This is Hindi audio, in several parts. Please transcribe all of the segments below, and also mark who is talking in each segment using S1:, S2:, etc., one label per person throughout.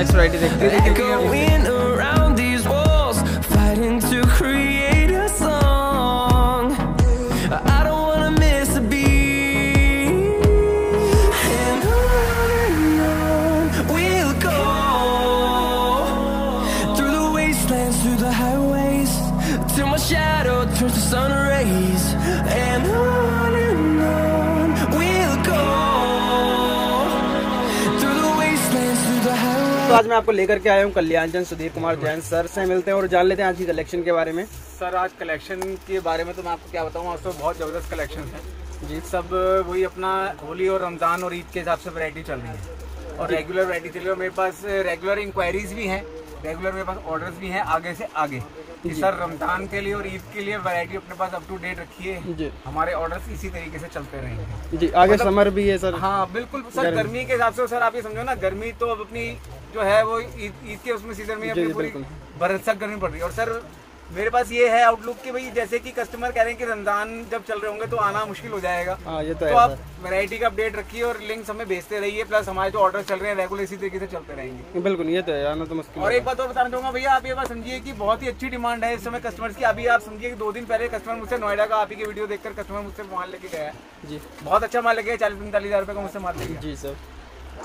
S1: जी दोस्तों नेक्स्ट आज मैं आपको लेकर के आया हूँ कल्याणचंद सुधीर कुमार जैन सर से मिलते हैं और जान लेते हैं आज की कलेक्शन के बारे में।
S2: सर आज कलेक्शन के बारे में तो मैं आपको क्या बताऊँ आज तो बहुत ज़बरदस्त कलेक्शन है। जी। सब वही अपना होली और रमज़ान और ईद के हिसाब से वरायटी चल रही है। और रेगुलर वरायटी चल रही है। मेरे पास रेगुलर इंक्वायरीज भी हैं रेगुलर मेरे पास ऑर्डर्स भी हैं आगे से आगे। कि सर रमज़ान के लिए और ईद के लिए वैरायटी अपने पास अप टू डेट रखी है
S1: जी।
S2: हमारे ऑर्डर्स इसी तरीके से चलते रहेंगे।
S1: जी आगे मतलब, समर भी है सर
S2: हाँ बिल्कुल सर गर्मी। के हिसाब से सर आप ये समझो ना गर्मी तो अब अपनी जो है वो ईद ईद के उसमें सीज़न में अपनी पूरी बरसक गर्मी पड़ रही है। और सर मेरे पास ये है आउटलुक कि भाई जैसे कि कस्टमर कह रहे हैं कि रमज़ान जब चल रहे होंगे तो आना मुश्किल हो जाएगा।
S1: हाँ ये तो
S2: तो आप वैरायटी का अपडेट रखिए और लिंक्स हमें भेजते रहिए प्लस हमारे जो ऑर्डर चल रहे हैं रेगुलर इसी तरीके से चलते रहेंगे।
S1: बिल्कुल ये तो है आना तो मुश्किल
S2: और एक बात और बताना चाहूँगा भैया आप ये बात समझिए कि बहुत ही अच्छी डिमांड है इस समय कस्टमर्स की। अभी आप समझिए दो दिन पहले कस्टमर मुझसे नोएडा का आप ही वीडियो देखकर कस्टमर मुझसे माल लेके गया है।
S1: जी।
S2: बहुत अच्छा माल लेके चालीस पैंतालीस हज़ार रुपये का मुझसे माल लेके
S1: जी सर।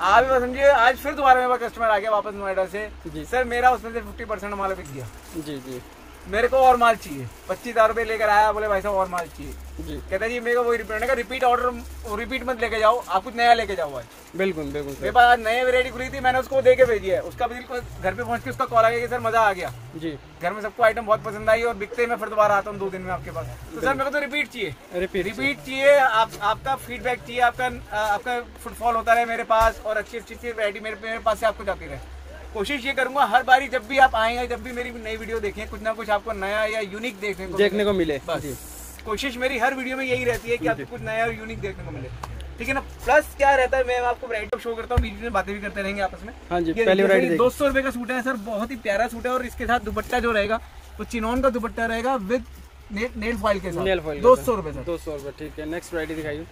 S2: आप भी समझिए आज फिर दोबारा मेरे पास कस्टमर आ गया वापस नोएडा से।
S1: जी।
S2: सर मेरा उसमें से फिफ्टी परसेंट माल बिक गया
S1: जी जी।
S2: मेरे को और माल चाहिए। पच्चीस हज़ार रुपये लेकर आया बोले भाई साहब और माल चाहिए। कहता जी मेरे को वही रिपीट रिपीट ऑर्डर रिपीट मत लेके जाओ आप कुछ नया लेके जाओ आज।
S1: बिल्कुल बिल्कुल
S2: मेरे पास आज नई वेरायटी खुली थी मैंने उसको दे के भेजी है। उसका बिल्कुल घर पे पहुँच के उसका कॉल आ गया कि सर मज़ा आ गया।
S1: जी।
S2: घर में सबको आइटम बहुत पसंद आई और बिकते मैं फिर दोबारा आता हूँ दो दिन में आपके पास। तो सर मेरे को तो रिपीट चाहिए।
S1: रिपीट
S2: रिपीट चाहिए आप आपका फीडबैक चाहिए आपका आपका फुटफॉल होता रहे मेरे पास और अच्छी अच्छी अच्छी वैरायटी मेरे मेरे पास से आपको जाती रहे। कोशिश ये करूँगा हर बारी जब भी आप आएँगे जब भी मेरी नई वीडियो देखें कुछ ना कुछ आपको नया या यूनिक देखने को
S1: देखने
S2: मिले।
S1: को मिले।
S2: बस। कोशिश मेरी हर वीडियो में यही रहती है कि आपको कुछ नया और यूनिक देखने को मिले। ठीक है ना? प्लस क्या रहता है मैं आपको वैरायटी शो करता हूँ बीच में बातें भी करते रहेंगे आपस में।
S1: हाँ जी पहली
S2: दो सौ रुपए का सूट है सर बहुत ही प्यारा सूट है और इसके साथ दुपट्टा जो रहेगा वो चिनोन का दुपट्टा रहेगा विद नेल फॉइल के साथ। दो सौ रुपए
S1: दो सौ रुपए ठीक है। नेक्स्ट वैरायटी दिखाइए।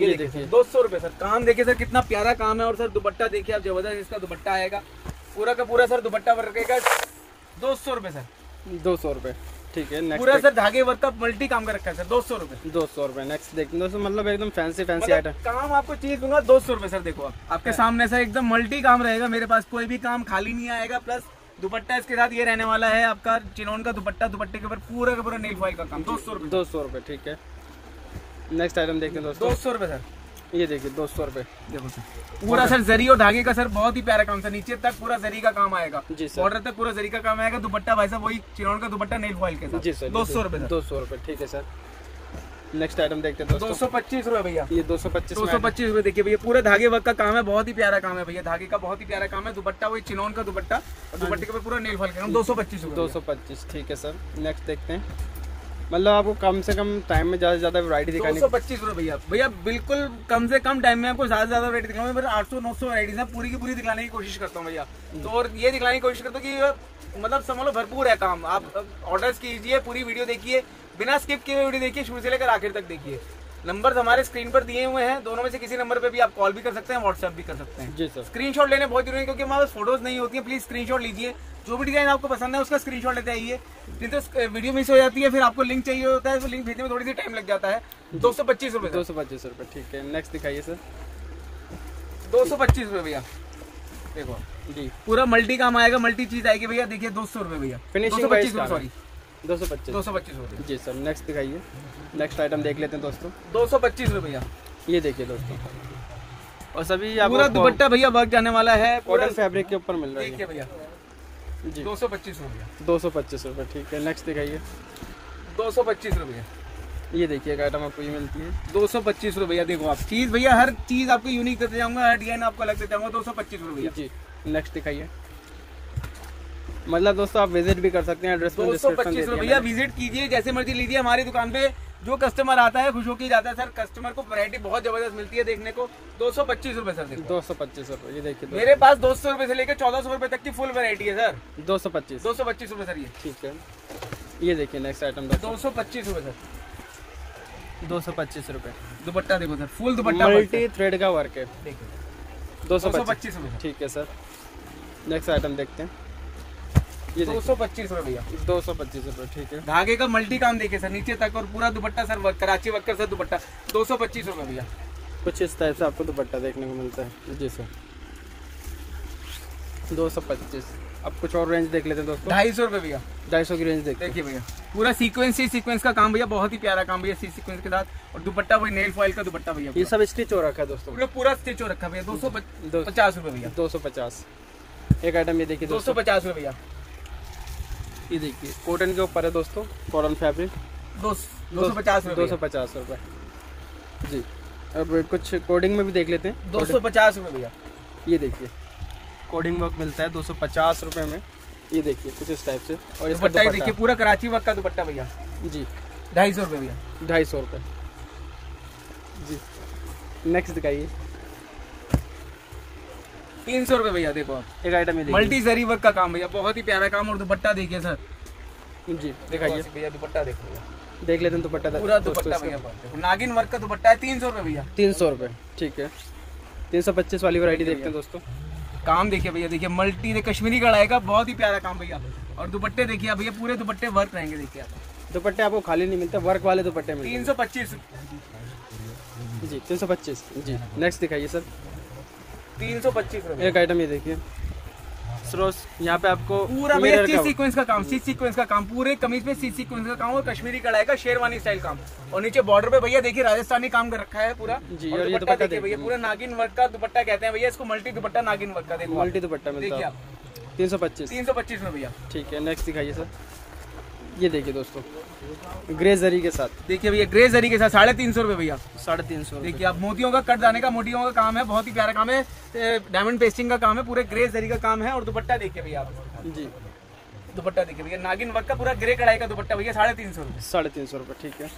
S2: ये देखिए। दो सौ रुपए सर। काम देखिए सर कितना प्यारा काम है और सर दुपट्टा देखिए आप ज़बरदस्त इसका दुपट्टा आएगा। पूरा का पूरा सर दुपट्टा वर्क का दो सौ रुपए सर।
S1: दो सौ रुपये। ठीक है
S2: पूरा सर धागे वर्क का मल्टी काम का रखा है सर दो सौ रुपए
S1: दो सौ रुपए नेक्स्ट देखते हैं दोस्तों मतलब एकदम फैंसी फैंसी
S2: मतलब
S1: आइटम
S2: काम आपको चीज़ दूँगा दो सौ रुपए सर देखो आप। आपके सामने सर एकदम मल्टी काम रहेगा मेरे पास कोई भी काम खाली नहीं आएगा प्लस दुपट्टा इसके साथ ये रहने वाला है आपका चिनोन का दुपट्टा दुपट्टे के ऊपर पूरा का पूरा नेल फॉइल का काम दो सौ रुपए
S1: दो सौ रुपये ठीक है। नेक्स्ट आइटम देखते हैं दोस्तों।
S2: दो सौ रुपए सर।
S1: ये देखिए दो सौ रुपये
S2: देखो सर। पूरा सर जरी और धागे का सर बहुत ही प्यारा काम सर। नीचे तक पूरा जरी का काम आएगा।
S1: जी सर।
S2: बॉर्डर तक पूरा जरी का काम आएगा। दुपट्टा भाई साहब वही चिनोन का दुपट्टा नेल फॉइल के साथ
S1: जी सर
S2: दो सौ रुपए
S1: दो सौ रुपये ठीक है सर। नेक्स्ट आइटम देखते हैं
S2: दो सौ पच्चीस रुपए भैया।
S1: ये दो सौ पच्चीस
S2: दो सौ पच्चीस रुपए देखिए भैया पूरा धागे वर्क का काम है। बहुत ही प्यारा काम है भैया। धागे का बहुत ही प्यारा काम है। दुपट्टा वही चिनोन का दुपट्टा। और दुपट्टे के ऊपर पूरा नेल फॉइल का दो सौ पच्चीस
S1: दो सौ पच्चीस ठीक है सर। नेक्स्ट देखते हैं। मतलब आपको कम से कम टाइम में ज़्यादा से ज़्यादा वैरायटी
S2: दिखाई
S1: दिखानी
S2: सौ पच्चीस रुपए भैया। भैया बिल्कुल कम से कम टाइम में आपको ज़्यादा से ज़्यादा वैरायटी दिखाऊँगा। मेरे आठ सौ नौ सौ वैरायटीज है पूरी की पूरी दिखाने की कोशिश करता हूँ भैया। तो और ये दिखाने की कोशिश करता हूँ कि मतलब समझ लो भरपूर है काम। आप ऑर्डर कीजिए पूरी वीडियो देखिए बिना स्किप किए वीडियो देखिए शुरू से लेकर आखिर तक देखिए। नंबर हमारे स्क्रीन पर दिए हुए हैं। दोनों में से किसी नंबर पे भी आप कॉल भी कर सकते हैं व्हाट्सएप भी कर सकते हैं।
S1: जी सर।
S2: स्क्रीनशॉट लेने बहुत ज़रूरी है क्योंकि हमारे फ़ोटोज़ नहीं होती है। प्लीज़ स्क्रीनशॉट लीजिए। जो भी डिज़ाइन आपको पसंद है उसका स्क्रीनशॉट लेते आइए। नहीं तो वीडियो मिस हो जाती है फिर आपको लिंक चाहिए होता है तो लिंक भेजने में थोड़ी सी टाइम लग जाता है। दो सौ पच्चीस
S1: दो सौ पच्चीस रुपये ठीक है। नेक्स्ट दिखाइए सर।
S2: दो सौ पच्चीस रुपए भैया। देखो।
S1: जी।
S2: पूरा मल्टी काम आएगा मल्टी चीज़ आएगी भैया। देखिए दो सौ रुपए भैया। रुपए सॉरी
S1: दो सौ पच्चीस।
S2: दो सौ पच्चीस रुपए
S1: जी सर नेक्स्ट दिखाइए। नेक्स्ट आइटम देख लेते हैं दोस्तों।
S2: दो सौ पच्चीस रुपए भैया
S1: ये देखिए दोस्तों। और सभी
S2: पूरा दुपट्टा भैया वर्क जाने वाला है
S1: कॉटन फैब्रिक के ऊपर मिल रहा
S2: देखिए भैया।
S1: जी।
S2: दो सौ पच्चीस रुपया
S1: दो सौ पच्चीस रुपये ठीक है। नेक्स्ट दिखाइए।
S2: दो सौ पच्चीस रुपया।
S1: ये देखिए एक आइटम आपको ये मिलती है।
S2: दो सौ पच्चीस रुपया देखो आप। चीज़ भैया हर चीज़ आपको यूनिक देते जाऊँगा हर डिज़ाइन आपको अलग देते जाऊँगा दो सौ पच्चीस रुपया।
S1: जी। नेक्स्ट दिखाइए। मतलब दोस्तों आप विज़िट भी कर सकते हैं एड्रेस
S2: दो सौ पच्चीस रुपया विज़िट कीजिए जैसे मर्ज़ी लीजिए हमारी दुकान पे जो कस्टमर आता है खुश होकर जाता है सर कस्टमर को वैरायटी बहुत ज़बरदस्त मिलती है देखने को दो सौ पच्चीस रुपए सर
S1: दो सौ पच्चीस रुपये ये देखिए
S2: मेरे पास दो सौ रुपए से लेकर चौदह सौ रुपए तक की फुल वैरायटी है सर
S1: दो सौ पच्चीस
S2: दो सौ पच्चीस रुपए सर ये
S1: ठीक है ये देखिए नेक्स्ट आइटम
S2: दो सौ पच्चीस रुपए सर
S1: दो सौ पच्चीस रुपये
S2: दुपट्टा देखो sir full dupatta
S1: multi thread का वर्क है दो सौ पच्चीस
S2: पच्चीस
S1: ठीक है सर नेक्स्ट आइटम देखते हैं ये
S2: दो सौ पच्चीस रुपए भैया।
S1: दो सौ पच्चीस रुपये ठीक है।
S2: धागे का मल्टी काम देखिए सर नीचे तक और पूरा dupatta sir work Karachi work sir dupatta. दो सौ पच्चीस रुपए भैया।
S1: कुछ इस टाइप से आपको दुपट्टा देखने को मिलता है। जी सर। दो सौ पच्चीस। अब कुछ और रेंज देख लेते हैं दोस्तों।
S2: ढाई सौ रुपए भैया।
S1: ढाई सौ की रेंज देखते
S2: देखिए भैया पूरा सीक्वेंस ही सीक्वेंस का काम भैया बहुत ही प्यारा काम भैया सी सीक्वेंस के साथ। और दुपट्टा वही नेल फॉइल का दुपट्टा भैया
S1: ये सब स्टिच हो रखा है दोस्तों।
S2: पूरा पूरा स्टिच हो रखा भैया दो सौ पचास रुपए भैया।
S1: दो सौ पचास। एक आइटम ये देखिए
S2: दो सौ पचास रुपए भैया।
S1: ये देखिए कॉटन के ऊपर है दोस्तों कॉटन फैब्रिक
S2: दो सौ पचास
S1: दो सौ पचास रुपये। जी अब कुछ कोडिंग में भी देख लेते हैं।
S2: दो सौ पचास रुपये भैया।
S1: ये देखिए कोडिंग वर्क मिलता है दो सौ पचास रुपये में। ये देखिए कुछ इस टाइप से। और इसका
S2: दुपट्टा देखिए पूरा कराची वर्क का दुपट्टा भैया।
S1: जी।
S2: ढाई सौ रुपये भैया।
S1: ढाई सौ रुपये। जी। नेक्स्ट दिखाइए।
S2: तीन सौ रुपए भैया देखो आप।
S1: एक आइटम
S2: मल्टी जरी वर्क का काम भैया बहुत ही प्यारा काम और दुपट्टा देखिए सर।
S1: जी दिखाइए।
S2: भैया दुपट्टा देखो
S1: देख लेते हैं दुपट्टा
S2: पूरा दुपट्टा। भैया नागिन वर्क का दुपट्टा है तीन सौ रुपए भैया।
S1: तीन सौ रुपये ठीक है। तीन सौ पच्चीस वाली वैरायटी देखते हैं दोस्तों
S2: काम देखिए भैया देखिए मल्टी दे कश्मीरी कढ़ाई का बहुत ही प्यारा काम भैया। और दुपट्टे देखिए भैया पूरे दुपट्टे वर्क रहेंगे देखिए आप।
S1: दुपट्टे आपको खाली नहीं मिलते वर्क वाले दुपट्टे मिलते
S2: तीन सौ पच्चीस।
S1: जी तीन सौ पच्चीस जी। नेक्स्ट दिखाइए सर
S2: तीन सौ पच्चीस
S1: एक आइटम ये देखिए। सरोस यहाँ पे आपको
S2: पूरा
S1: mirror
S2: सी सीक्वेंस का काम सी सीक्वेंस का काम पूरे कमीज पे सी सीक्वेंस का काम और कश्मीरी कढ़ाई का शेरवानी स्टाइल काम। और नीचे बॉर्डर पे भैया देखिए राजस्थानी काम कर रखा है पूरा।
S1: जी,
S2: और
S1: और ये
S2: दुपट्टा देखिए भैया पूरा नागिन वर्क का दुपट्टा कहते हैं भैया इसको मल्टी दुपट्टा नागिन वर्क का देखो
S1: मल्टी दुपट्टा मिलता
S2: देखिए आप।
S1: तीन सौ पच्चीस।
S2: तीन सौ पच्चीस में भैया।
S1: ठीक है नेक्स्ट दिखाइए सर। ये देखिए दोस्तों। ग्रे जरी के साथ।
S2: देखिए भैया ग्रे जरी के साथ साढ़े तीन सौ रुपए भैया।
S1: साढ़े तीन सौ
S2: देखिए आप मोतियों का कट जाने का मोतियों का काम है बहुत ही प्यारा काम है। डायमंड पेस्टिंग का काम है पूरे ग्रे जरी का काम है और दुपट्टा देखिए भैया आप।
S1: जी।
S2: दुपट्टा देखिए भैया नागिन वर्क का पूरा ग्रे कढ़ाई का दुपट्टा भैया साढ़े तीन सौ रुपए।
S1: साढ़े तीन सौ रुपये ठीक है।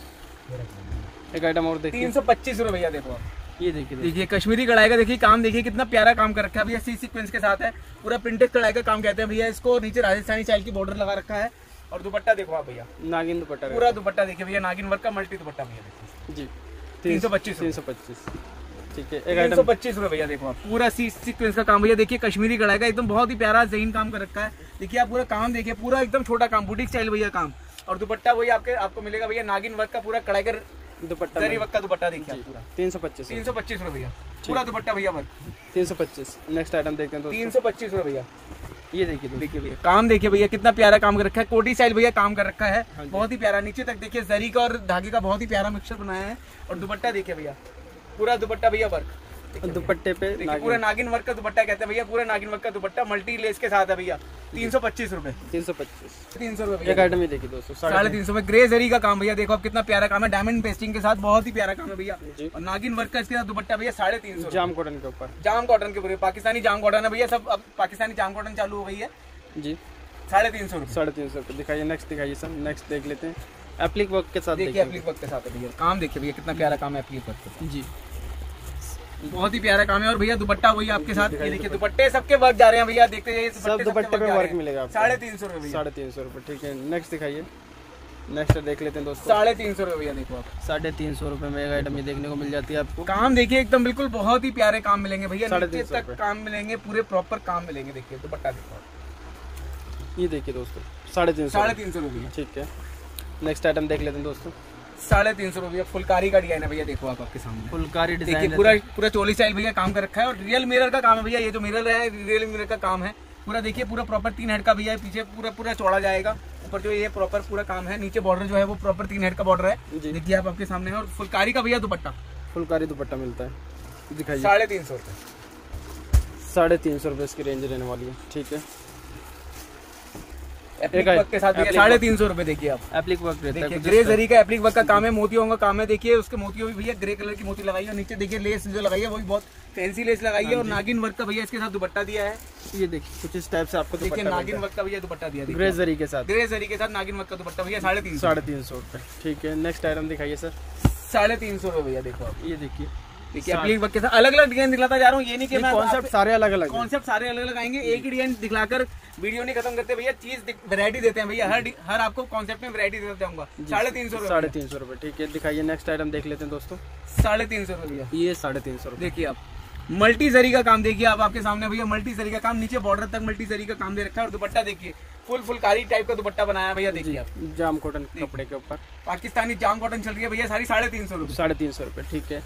S1: एक आइटम और देखिए।
S2: तीन सौ पच्चीस रुपए भैया देखो आप।
S1: ये देखिए।
S2: देखिए। कश्मीरी कढ़ाई का देखिए काम देखिए कितना प्यारा काम कर रखा है भैया सी सीक्वेंस के साथ है। पूरा प्रिंटेड कढ़ाई का काम कहते हैं भैया इसको नीचे राजस्थानी स्टाइल की बॉर्डर लगा रखा है। और दुपट्टा देखो आप भैया।
S1: नागिन दुपट्टा
S2: पूरा दुपट्टा देखिए भैया नागिन वर्क का मल्टी दुपट्टा भैया देखिए
S1: जी।
S2: तीन सौ पच्चीस
S1: तीन सौ पच्चीस। ठीक है एक
S2: तीन सौ पच्चीस रुपए भैया देखो आप। पूरा सी सीक्वेंस का काम भैया देखिए कश्मीरी कढ़ाई का एकदम बहुत ही प्यारा जहीन काम कर रखा है। देखिए आप पूरा काम देखिए पूरा एकदम छोटा काम बुटीक स्टाइल भैया काम। और दुपट्टा भैया आपके आपको मिलेगा भैया नागिन वर्क का पूरा कढ़ाई का
S1: दुपट्टा
S2: जरी वर्क का दुपट्टा देखिए पूरा।
S1: तीन सौ पच्चीस
S2: तीन सौ पच्चीस रुपए भैया। पूरा दुपट्टा भैया वर्क
S1: तीन सौ पच्चीस। नेक्स्ट आइटम देखते हैं
S2: तीन सौ पच्चीस रुपए भैया।
S1: ये देखिए
S2: देखिए भैया काम देखिए भैया कितना प्यारा काम कर रखा है। कोटी साइड भैया काम कर रखा है।
S1: हाँ
S2: बहुत ही प्यारा। नीचे तक देखिए जरी का और धागे का बहुत ही प्यारा मिक्सर बनाया है। और दुपट्टा देखिए भैया पूरा दुपट्टा भैया वर्क
S1: दुपट्टे पे नागिन।
S2: पूरा नागिन वर्क का दुपट्टा कहते हैं भैया पूरा नागिन वर्क का दुपट्टा मल्टी लेस के साथ है भैया। तीन सौ पच्चीस रुपए।
S1: तीन सौ पच्चीस।
S2: तीन सौ रुपए
S1: एक आइटम देखिए दोस्तों
S2: साढ़े तीन। सौ में ग्रे जरी का काम भैया देखो आप कितना प्यारा काम है। डायमंड पेस्टिंग के साथ बहुत ही प्यारा काम है भैया। और नागिन वर्क का इसके साथ दुपट्टा भैया साढ़े तीन सौ
S1: जाम कॉटन के ऊपर।
S2: जाम कॉटन के पूरे पाकिस्तानी जाम कॉटन है भैया सब अब पाकिस्तानी जाम कॉटन चालू हो गई है।
S1: जी।
S2: साढ़े तीन सौ
S1: साढ़े तीन सौ रुपये दिखाइए नेक्स्ट दिखाइए सर नेक्स्ट देख लेते हैं। एप्लिक वर्क के साथ
S2: देखिए
S1: देखिए।
S2: एप्लिक वर्क के साथ भैया। काम देखिए भैया कितना प्यारा काम है एप्लिक वर्क के साथ।
S1: जी।
S2: बहुत ही प्यारा काम है। और भैया दुपट्टा वही आपके साथ। ये देखिए दुपट्टे सबके वर्क जा रहे हैं भैया देखते जाइए
S1: सब दुपट्टे पे वर्क मिलेगा
S2: साढ़े तीन सौ रुपए
S1: साढ़े तीन सौ रुपये ठीक है। नेक्स्ट दिखाइए। नेक्स्ट देख लेते हैं दोस्तों।
S2: साढ़े तीन सौ रुपये देखो आप।
S1: साढ़े तीन सौ रुपये में आइटम ये देखने को मिल जाती है आपको।
S2: काम देखिए एकदम बिल्कुल बहुत ही प्यारे काम मिलेंगे भैया।
S1: साढ़े तीन
S2: तक
S1: रुपये।
S2: काम मिलेंगे पूरे प्रॉपर काम मिलेंगे। देखिए दुपट्टा देखो
S1: ये देखिए दोस्तों साढ़े तीन सौ।
S2: साढ़े तीन सौ रुपये
S1: ठीक है। नेक्स्ट आइटम देख लेते हैं दोस्तों।
S2: साढ़े तीन सौ रुपया। फुलकारी का डिज़ाइन है भैया देखो आप आपके सामने।
S1: फुलकारी डिज़ाइन
S2: पूरा पूरा चोली स्टाइल भैया काम कर रखा है और रियल मिरर का काम है भैया ये जो मिरर है रियल मिरर का काम है। पूरा देखिए पूरा प्रॉपर तीन हेड का भैया पीछे पूरा पूरा चौड़ा जाएगा। ऊपर जो ये प्रॉपर पूरा काम है नीचे बॉर्डर जो है वो प्रॉपर तीन हेड का बॉर्डर है। देखिए आप आपके सामने है और फुलकारी का भैया दुपट्टा।
S1: फुलकारी दुपट्टा मिलता है। दिखाइए।
S2: साढ़े तीन सौ रुपये।
S1: साढ़े तीन सौ रुपये इसकी रेंज रहने वाली है। ठीक है
S2: एप्लिक
S1: है-
S2: वर्क के साथ भैया
S1: एप्लिक
S2: साढ़े तीन सौ रुपये देखिए आप।
S1: एप्लिक वर्क
S2: देखिए ग्रे जरी का एप्लिक वर्क का काम है मोतियों का काम है देखिए उसके मोतियों भी भैया ग्रे कलर की मोती लगाई है नीचे देखिए लेस जो लगाई है वो भी बहुत फैंसी लेस लगाई
S1: हाँ
S2: है और नागिन वर्क का भैया इसके साथ दुपट्टा दिया है।
S1: ये देखिए कुछ इस टाइप से आपको
S2: देखिए नागिन वर्क का भैया दुपट्टा दिया
S1: ग्रे जरी के साथ।
S2: ग्रे जरी के साथ नागिन वर्क का दुपट्टा भैया साढ़े तीन
S1: साढ़े तीन सौ रुपये ठीक है नेक्स्ट आइटम दिखाइए सर
S2: साढ़े तीन सौ रुपये भैया देखो आप।
S1: ये देखिए।
S2: अलग अलग डिज़ाइन दिखलाता जा रहा हूँ ये नहीं कि मैं
S1: कॉन्सेप्ट सारे अलग अलग
S2: कॉन्सेप्ट सारे अलग अलग आएँगे एक ही डिज़ाइन दिखलाकर वीडियो नहीं खत्म करते भैया चीज़ वैरायटी देते हैं भैया हर हर आपको कॉन्सेप्ट में वैरायटी देता जाऊँगा। साढ़े तीन सौ
S1: साढ़े तीन सौ रुपए ठीक है दिखाइए नेक्स्ट आइटम देख लेते हैं दोस्तों।
S2: साढ़े तीन सौ रुपये
S1: ये साढ़े तीन सौ
S2: देखिए आप मल्टी जरी का काम देखिए आप आपके सामने भैया मल्टी जरी का काम नीचे बॉर्डर तक मल्टी जरी का काम दे रखा है और दुपट्टा देखिए फुल फुल फुलकारी टाइप का दुपट्टा बनाया भैया देखिए आप।
S1: जाम कॉटन कपड़े के ऊपर।
S2: पाकिस्तानी जाम कॉटन चल रही है भैया सारी साढ़े तीन सौ रुपये
S1: साढ़े तीन सौ रुपये ठीक है।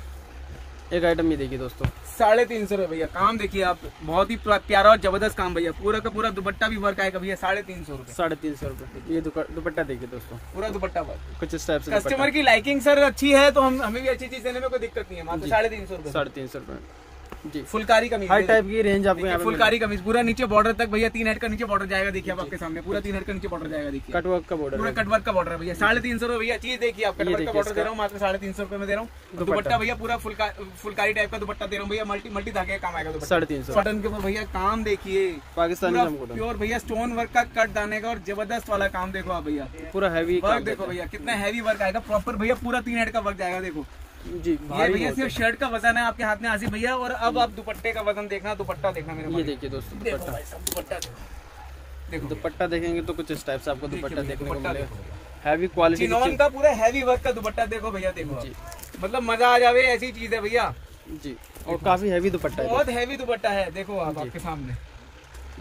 S1: एक आइटम ये देखिए दोस्तों।
S2: साढ़े तीन सौ रुपये भैया। काम देखिए आप बहुत ही प्यारा और ज़बरदस्त काम भैया। पूरा का पूरा दुपट्टा भी वर्क आएगा भैया साढ़े तीन सौ रुपये।
S1: साढ़े तीन सौ रुपये। ये दुपट्टा देखिए दोस्तों।
S2: पूरा दुपट्टा वर्क
S1: कुछ इस टाइप से
S2: कस्टमर की लाइकिंग सर अच्छी है तो हम हमें भी अच्छी चीज़ देने में कोई दिक्कत नहीं है। साढ़े तीन सौ रुपये।
S1: साढ़े तीन सौ रुपये। जी।
S2: फुलकारी कमीज।
S1: हर टाइप की रेंज आपको यहाँ
S2: फुलकारी कमीज। पूरा नीचे बॉर्डर तक भैया तीन हेड का नीचे बॉर्डर जाएगा देखिए आप आपके सामने। पूरा तीन हेड का नीचे बॉर्डर जाएगा देखिए।
S1: कटवर्क का बॉर्डर
S2: पूरा कटवर्क का बॉर्डर है भैया। साढ़े तीन सौ रुपये भैया चीज़ देखिए आप कटवर्क का बॉर्डर दे रहा हूँ मात्र साढ़े तीन सौ रुपये में दे रहा हूँ।
S1: दुपट्टा।
S2: भैया पूरा फुलका फुलकारी टाइप का दुपट्टा दे रहा हूँ भैया। मल्टी मल्टी धागे का काम आएगा
S1: साढ़े तीन सौ।
S2: कॉटन के ऊपर भैया काम देखिए।
S1: पाकिस्तानी
S2: प्योर भैया स्टोन वर्क का कट दाने का और ज़बरदस्त वाला काम देखो आप भैया।
S1: पूरा हैवी
S2: वर्क देखो भैया कितना हैवी वर्क आएगा। प्रॉपर भैया पूरा तीन हेड का वर्क जाएगा देखो।
S1: जी
S2: ये भैया सिर्फ़ शर्ट का वज़न है आपके हाथ में। आसिफ भैया और अब आप दुपट्टे का वज़न देखना दुपट्टा देखना मेरे
S1: ये देखिए दोस्तों दुपट्टा।
S2: देखो।
S1: दुपट्टा देखेंगे तो कुछ इस टाइप से आपको दुपट्टा देखने को मिलेगा। हैवी क्वालिटी
S2: चिनॉन का पूरा हैवी वर्क का दुपट्टा देखो भैया देखो।
S1: जी।
S2: मतलब मज़ा आ जावे ऐसी चीज़ है भैया।
S1: जी और काफ़ी हैवी दुपट्टा है।
S2: बहुत हैवी दुपट्टा है देखो आप आपके सामने।